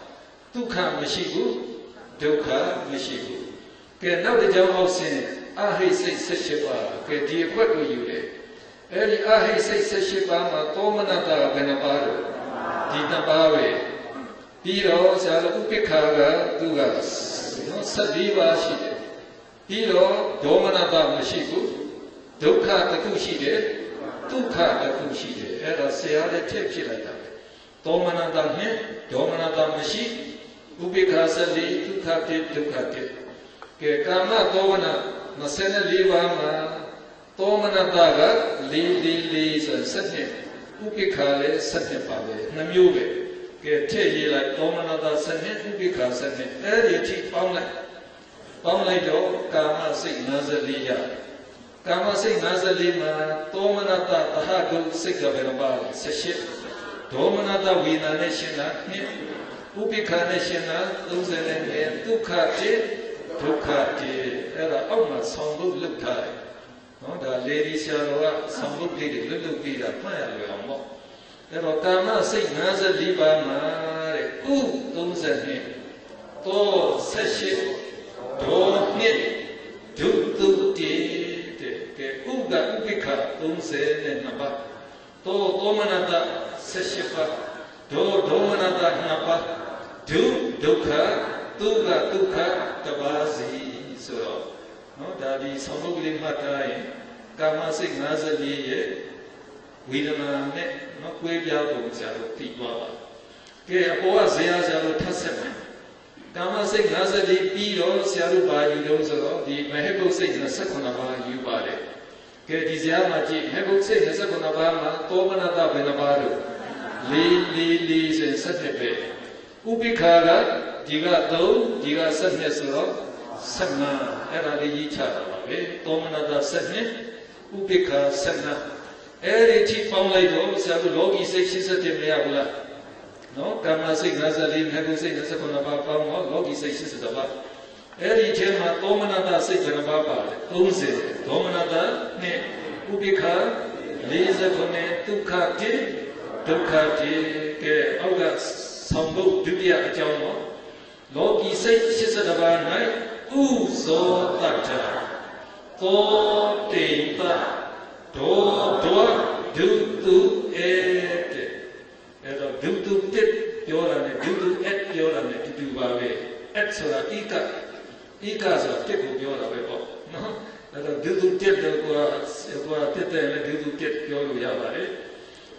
6ဒုက္ခမရှိဘူးဒုက္ခမရှိဘူးကဲနောက်တစ်ကြောင်းအောင်စဉ်အအဟိစိတ်78ပါးကဲဒီအခွက်ကိုယူတယ်အဲ့ဒီအဟိစိတ်78ပါးမှာသောမနတကဘယ်နှပါးလဲဒီနှစ်ပါးပဲပြီးတော့ဆရာတော်ဥပိ္ပခာကသူကနော်14ပါးရှိတယ်ပြီးတော့ဒေါမနတမရှိဘူးဒုက္ခတစ်ခုရှိတယ် ဒုက္ခတစ်ခုရှိတယ်အဲ့ဒါဆရာလည်းထည့်ဖြစ်လိုက်တာပဲဒေါမနတနဲ့ဒေါမနတမရှိဥပိ္ပခာ14ဒုက္ခတစ်ဒုက္ခတစ်ကဲကာမသောမန24ပါးမှာသောမနတက4 4 4ဆို7နှစ်ဥပိ္ပခာလည်း7နှစ်ပါပဲနှမျိုးပဲကဲထည့်ရေးလိုက်သောမနတ7နှစ်ဥပိ္ပခာ7နှစ်အဲ့ဒီအထိပေါင်းလိုက်ပေါင်းလိုက်တော့ကာမစိတ်54ရ ကာမစိတ်54မှာသောမနတသဟကုစိတ်ကဘယ်နှပါလဲ18ဒေါမနတဝိညာဉ်နဲ့ရှင်းတာနှစ်ဥပိ္ပခာနဲ့ရှင်းတာ30ဒုက္ခတိဒုက္ခတိအဲ့ဒါအောက်မှာဆောင်းလို့လွတ်ထားတယ်နော်ဒါလေဒီဆရာတော်ကဆောင်းလို့လေးတွေလွတ်လွတ်ပြီးတာမှတ်ရလွယ်အောင်ပေါ့အဲ့တော့ကာမစိတ်54ပါးမှာတဲ့ဥ32တော78ဒေါနှစ်ဒုတုတိတဲ့ကဲဥဒဥပိ္ခ32ပါးတော သောမနတ78ပါးဒေါဒေါမနတ2ပါးဒုဒုက္ခဒုက္ခဒုက္ခတပါးစီဆိုတော့နော်ဒါဒီဆောင်းပုဒ်ကလေးမှတ်ထားရင်ကာမစိတ်54ရဲ့ဝေဒနာနဲ့နော်ကွဲပြားပုံဆရာတို့သိသွားပါကဲအပေါ်ကဇေယျဆရာတို့ထပ်ဆက်မယ်ကာမစိတ်54ပြီးတော့ဆရာတို့ဘာယူလို့ဆိုတော့ဒီမဟေဘုတ်စိတ်28ပါးယူပါတယ် ကဲဒီဇာတ်မှာကြည့်ဟေဘုတ်စိတ်28ပါးမှာတောမနတဘယ်နှပါးတို့လေးလေးလေးဆိုဆက်တဲ့ပဲဥပိ္ပခာကဒီက3ဒီက7နှစ်ဆိုတော့15အဲ့ဒါလေးရေးချတာပါပဲသောမနတာ7နှစ်ဥပိ္ပခာ7အဲ့ဒီထိပေါင်းလိုက်တော့ဆရာတို့လောကီစိတ်87မရဘူးလားနော်ကာမစိတ်54နဲ့ကုစိတ်29ပါးပေါင်းတော့လောကီစိတ်80ပါး အဲ့ဒီထဲမှာသောမနတာစိတ်ဘယ်နှပါးပါလဲ30သောမနတာနဲ့ဥပိ္ပခာ49ဒုက္ခတိဒုက္ခတိကဲအောက်ကဆောင်ဖို့ဒုတိယအကြောင်းတော့လောကီစိတ်82ပါး၌ဥဇောတတ္တသောတေတဒေါဒေါဒုတုဧတဲ့အဲ့တော့ဒုတုတစ်ပြောတာနဲ့ဒုတုအပြောတာနဲ့တူတူပါပဲအဆိုတာဣက ဣကဆိုတာတစ်ကိုပြောတာပဲပေါ့နော်အဲ့တော့ဒုတုတစ်တော့ကိုကကိုကတစ်တယ်လည်းဒုတုတစ်ပြောလို့ရပါတယ်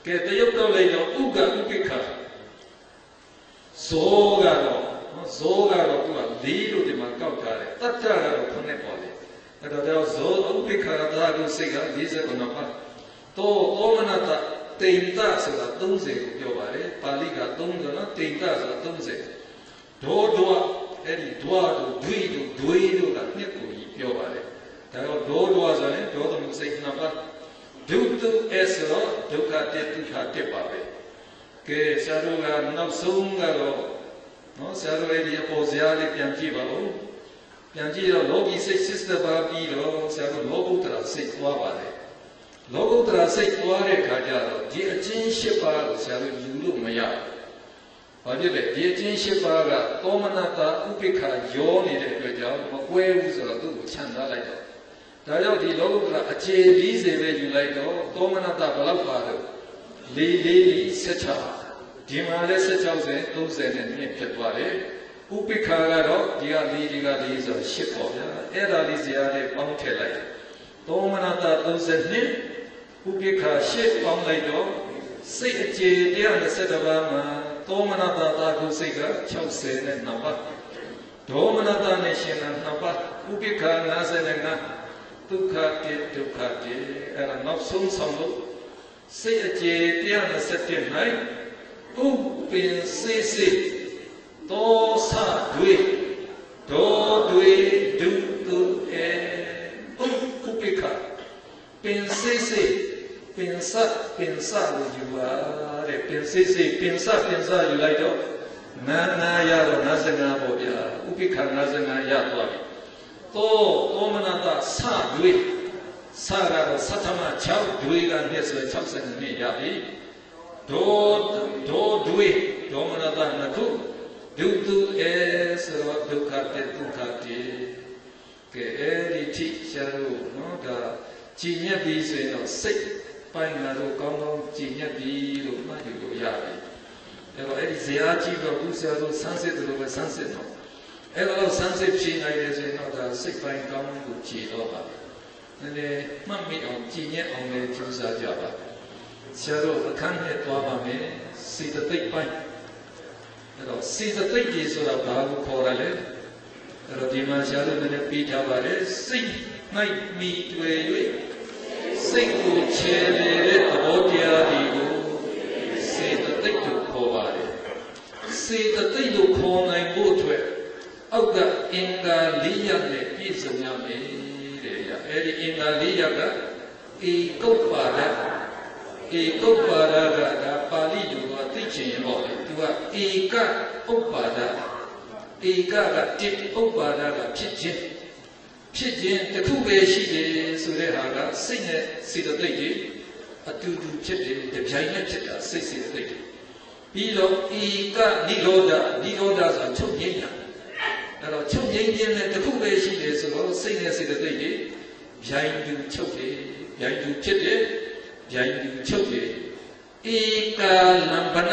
ကဲတရုပ်တော့လိုက်တော့ဥက္ကဥပိ္ခာဇောကတော့ဇောကတော့သူက၄လို့ဒီမှာကောက်ထားတယ်တတ္တကတော့ခုနှစ်ပေါ်တယ်အဲ့တော့တော့ဇောဥပိ္ပခာသာကုစိတ်က49ပါးတောသောမနတတိန်တဆိုတာ30ကိုပြောပါတယ်ပါဠိက30နော်တိန်တဆိုတာ30ဒေါဒွ အဲ့ဒီဒွာတို့ဒွိတို့ဒွေတို့ကနှစ်ကိုပြောပါတယ်ဒါတော့ဒေါဒွာဆိုရင်ဒေါသမုစိတ်နှစ်ပါးဒုတုအစရောဒုက္ခတေတုခတက်ပါပဲကဲဆရာတို့ကနောက်ဆုံးကတော့နော်ဆရာတို့အဲ့ဒီအပေါ်ဇာလေးပြန်ကြည့်ပါဦးပြန်ကြည့်တော့လောကီစိတ်စစ်ပါပြီးတော့ဆရာတို့လောကုတ္တရာစိတ်သွားပါတယ်လောကုတ္တရာစိတ်သွားတဲ့ခါကျတော့ဒီအချင်း၈ပါးကိုဆရာတို့ယူလို့မရဘူး ဘာဖြစ်လဲဒီအချင်း၈ပါးကသောမနတာဥပိ္ပခာရောနေတဲ့အတွက်ကြောင့်မကွဲဘူးဆိုတော့သူ့ကိုခြံထားလိုက်တော့ဒါကြောင့်ဒီလောကုတ္တရာအခြေ40ပဲယူလိုက်တော့သောမနတာဘယ်လောက်ပါတော့၄၄16ဒီမှာလည်း16 30နဲ့နှစ်ဖြစ်သွားတယ်ဥပိ္ပခာကတော့ဒီက၄ဒီက၄ဆို10ပေါ့ဗျာအဲ့ဒါလေးဇာတ်လေးပေါင်းထည့်လိုက်သောမနတာ32ဥပိ္ပခာ10ပေါင်းလိုက်တော့စိတ်အခြေ120ပါးမှာ သောမနတာသာကုစိတ်က60နဲ့2ပါးဒေါမနတာနဲ့ရှင်က2ပါးဥပိ္ပခာ55ဒုက္ခတိဒုက္ခတိအဲ့ဒါနောက်ဆုံးဆောင်လို့စိတ်အခြေ127၌ဥပင်စေစေသောဆတွေဒေါတွေဒုတုအေဥပုပိခပင်စေစေပင်စပင်စလို့ယူပါ တဲ့ပင်စေစေပင်စပင်စယူလိုက်တော့နာနာရတော့55ပေါ့ဗျာဥပိခ55ရသွားပြီသောသောမနတဆတွေဆကတော့သတ္တမ6တွေကနှစ်ဆို60နှစ်ရပြီဒေါဒေါတွေဒေါမနတနှစ်ခုဒုတုအဲဆိုတော့ဒုက္ခတေဒုက္ခတေကကဲအဲ့ဒီထိရှားလို့နော်ဒါကြည်ညက်ပြီးဆိုရင်တော့စိတ် ပိုင်းငါတို့ကောင်းကောင်းကြည်ညက်ပြီးလို့မှတ်ယူလို့ရပြီအဲ့တော့အဲ့ဒီဇရာကြီးတော့ဘူးဆရာတို့ဆန်းစစ်တယ်လို့ပဲဆန်းစစ်တော့အဲ့တော့ဆန်းစစ်ဖြေနိုင်တယ်ဆိုရင်တော့ဒါစိတ်ပိုင်းကောင်းကိုကြည်တော့ပါနည်းနည်းမှတ်မိအောင်ကြည်ညက်အောင်လည်းကြိုးစားကြပါဆရာတို့အခန်းနဲ့တွားပါမယ်စေတသိက်ပိုင်းအဲ့တော့စေတသိက်ကြီးဆိုတာဘာကိုခေါ်ရလဲအဲ့တော့ဒီမှာဆရာတို့လည်းပြီးထားပါတယ်စိတ်၌မိတွေ့၍ စိတ်ကိုချေတဲ့သဘောတရားတွေကိုစေတသိက်လို့ခေါ်ပါတယ်စေတသိက်လို့ခေါ်နိုင်ဖို့အတွက်အောက်ကအင်္ဂါ၄ရပ်နဲ့ပြည့်စုံရမယ်တဲ့ရအဲ့ဒီအင်္ဂါ၄ရပ်ကဧကုပ္ပါဒဧကုပ္ပါဒကဒါပါဠိလိုကသိချင်ရင်ပေါ့လေသူကဧကဥပ္ပါဒဧကကတိဥပ္ပါဒကဖြစ်ခြင်း ဖြစ်ခြင်းတစ်ခုပဲရှိတယ်ဆိုတဲ့ဟာကစိတ်နဲ့စေတသိက်တွေအတူတူဖြစ်တယ်တပြိုင်နက်ဖြစ်တာစိတ်စေတသိက်တွေပြီးတော့ဧကနိရောဓနိရောဓဆိုတာချုပ်ငြိမ်းတာအဲ့တော့ချုပ်ငြိမ်းခြင်းနဲ့တစ်ခုပဲရှိတယ်ဆိုတော့စိတ်နဲ့စေတသိက်တွေဗျိုင်းတူချုပ်တယ်ဗျိုင်းတူဖြစ်တယ်ဗျိုင်းတူချုပ်တယ်ဧကလံပန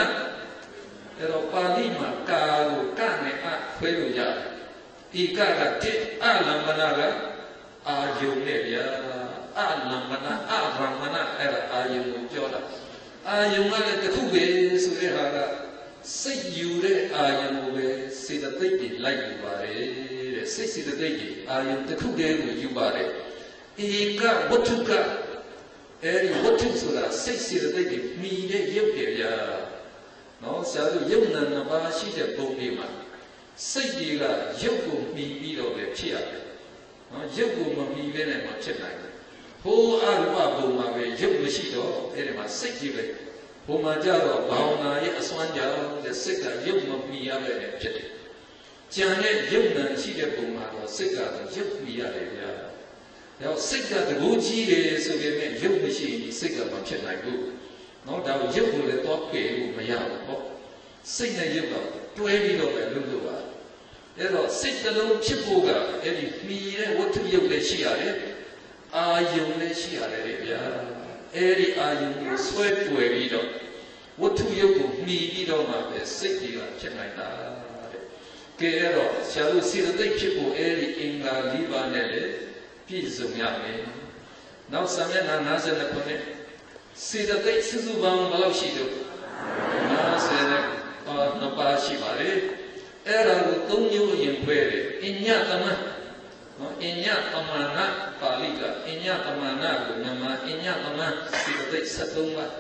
အဲ့တော့ပါဠိမှာကာကိုကနဲ့အခွဲလို့ရတယ် ဧကကတိအလံပနကအာယုံနဲ့ဗျာအလံပနအရမဏအဲ့ဒါအာယုံကိုပြောတာအာယုံကလည်းတစ်ခုပဲဆိုတဲ့ဟာကစိတ်ယူတဲ့အာယုံကိုပဲစေတသိက်တွေလိုက်ယူပါတယ်တဲ့စိတ်စေတသိက်တွေအာယုံတစ်ခုတည်းကိုယူပါတယ်ဧကဝတ္ထုကအဲဒီဝတ္ထုဆိုတာစိတ်စေတသိက်တွေမိတဲ့ရုပ်တွေဗျာနော်ဆရာတို့ယုံနာနှစ်ပါးရှိတဲ့ပုံလေးမှာ စိတ်တွေကရုပ်ကိုမှီပြီးတော့ပဲဖြစ်ရတယ်နော်ရုပ်ကိုမမှီဘဲနဲ့မဖြစ်နိုင်ဘူးဟိုးအရူပပုံမှာပဲရုပ်မရှိတော့အဲ့ဒီမှာစိတ်ကြီးပဲဘုံမှာကြတော့ဘာဝနာရဲ့အစွမ်းကြောင့်တဲ့စိတ်ကရုပ်မမှီရပဲနဲ့ဖြစ်တယ်ကြံတဲ့ရုပ်နာရှိတဲ့ပုံမှာတော့စိတ်ကတော့ရုပ်မှီရတယ်ဗျာဒါစိတ်ကတကူကြီးတယ်ဆိုပေမဲ့ရုပ်မရှိရင်စိတ်ကမဖြစ်နိုင်ဘူးနော်ဒါကိုရုပ်ကိုလည်းတော့ပယ်လို့မရဘူးပေါ့စိတ်နဲ့ရုပ်တော့တွဲပြီးတော့ပဲလုပ်လို့ပါ အဲ့တော့စိတ်တလုံးဖြစ်ဖို့ကအဲ့ဒီမှီတဲ့ဝတ္ထုရုပ်လည်းရှိရတယ်အာယုံလည်းရှိရတယ်လေဗျာအဲ့ဒီအာယုံကိုဆွဲတွယ်ပြီးတော့ဝတ္ထုရုပ်ကိုမှီပြီးတော့မှပဲစိတ်တွေကဖြစ်နိုင်တာတဲ့ကဲအဲ့တော့ဆရာတို့စိတ္တိတ်ဖြစ်ဖို့အဲ့ဒီအင်္ဂါ၄ပါးနဲ့လည်းပြည့်စုံရမယ်နောက်ဆံမျက်နှာ52ခုနဲ့စေတသိက်စုစုပေါင်းဘယ်လောက်ရှိတော့50နဲ့နှစ်ပါးရှိပါလေအဲ့ဒါကို သုံးမျိုးအရင်ခွဲတယ်အညသမနော်အညသမဏပါဠိကအညသမဏကိုမြန်မာအညသမစေတသိက်73ပါး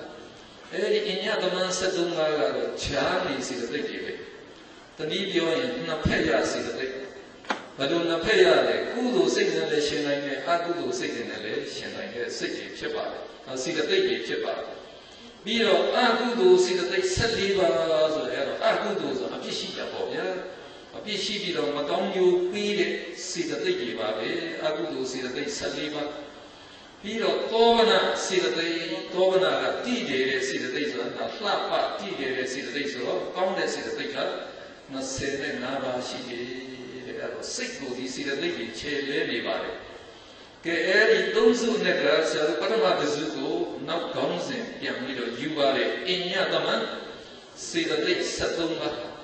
အဲ့ဒီအညသမ73ပါးကတော့ဈာနေစေတသိက်တွေပဲတနည်းပြောရင်နှစ်ဖက်ရစေတသိက်ဘယ်လိုနှစ်ဖက်ရလဲကုသိုလ်စိတ်နဲ့လည်းရှင်နိုင်တယ်အကုသိုလ်စိတ်နဲ့လည်းရှင်နိုင်တဲ့စိတ်တွေဖြစ်ပါတယ်စေတသိက်တွေဖြစ်ပါတယ်ပြီးတော့အကုသိုလ်စေတသိက်14ပါးဆိုရတော့အကုသိုလ်ဆိုအပြစ်ရှိကြပေါ့ဗျာ အပြစ်ရှိပြီးတော့မကောင်းကျိုးပေးတဲ့စေတသိက်တွေပါပဲအကုသိုလ်စေတသိက်14ပါးပြီးတော့သောမနာစေတသိက်သောမနာကတည်တယ်တဲ့စေတသိက်ဆိုတာလှပတည်တယ်တဲ့စေတသိက်ဆိုတော့ကောင်းတဲ့စေတသိက်က25ပါးရှိတယ်တဲ့အဲ့တော့စိတ်ကိုဒီစေတသိက်ကြီးခြေလဲနေပါတယ်ကဲအဲ့ဒီသုံးစုနဲ့ကဆရာတို့ပထမတစ်စုကိုနောက်ခေါင်းစဉ်ပြန်ပြီးတော့ယူပါတဲ့အညသမန်စေတသိက်73ပါး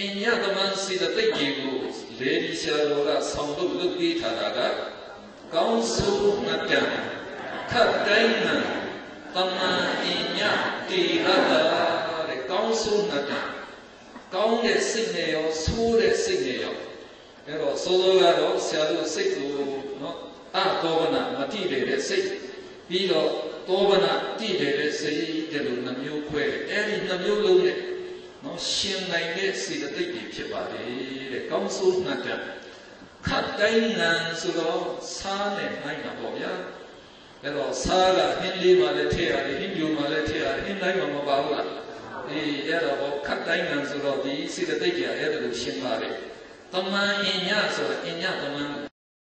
အညသမန်စေတသိက်ကြီးကိုလေဒီဆရာတော်ကဆောင်းလုပ်လုပ်ပေးထားတာကကောင်းစုနှစ်တန်ခတ်တိုင်းနံတမန်အညတိရတာတဲ့ကောင်းစုနှစ်တန်ကောင်းတဲ့စိတ်နဲ့ရောဆိုးတဲ့စိတ်နဲ့ရောအဲ့တော့ဆိုလိုကတော့ဆရာတို့စိတ်ကိုနော်အသောဗနာမတိတယ်တဲ့စိတ်ပြီးတော့သောဗနာတိတယ်တဲ့စိတ်တဲ့လိုနှမျိုးခွဲအဲ့ဒီနှမျိုးလုံးနဲ့ နော်ရှင်နိုင်တဲ့စေတသိက်တွေဖြစ်ပါလေတဲ့ကောင်းဆိုးနှတ်တဲ့ခတ်တိုင်းနံဆိုတော့စားနဲ့နိုင်တာပေါ့ဗျာအဲ့တော့စားကဟင်းလေးမှလည်းထည့်ရတယ်ဟင်းပြိုမှလည်းထည့်ရတယ်ဟင်းတိုင်းမှမပါဘူးလားအေးအဲ့တော့ခတ်တိုင်းနံဆိုတော့ဒီစေတသိက်တွေအဲ့ဒါလိုရှင်းပါတယ်တမန်အညဆိုတော့အညတမန်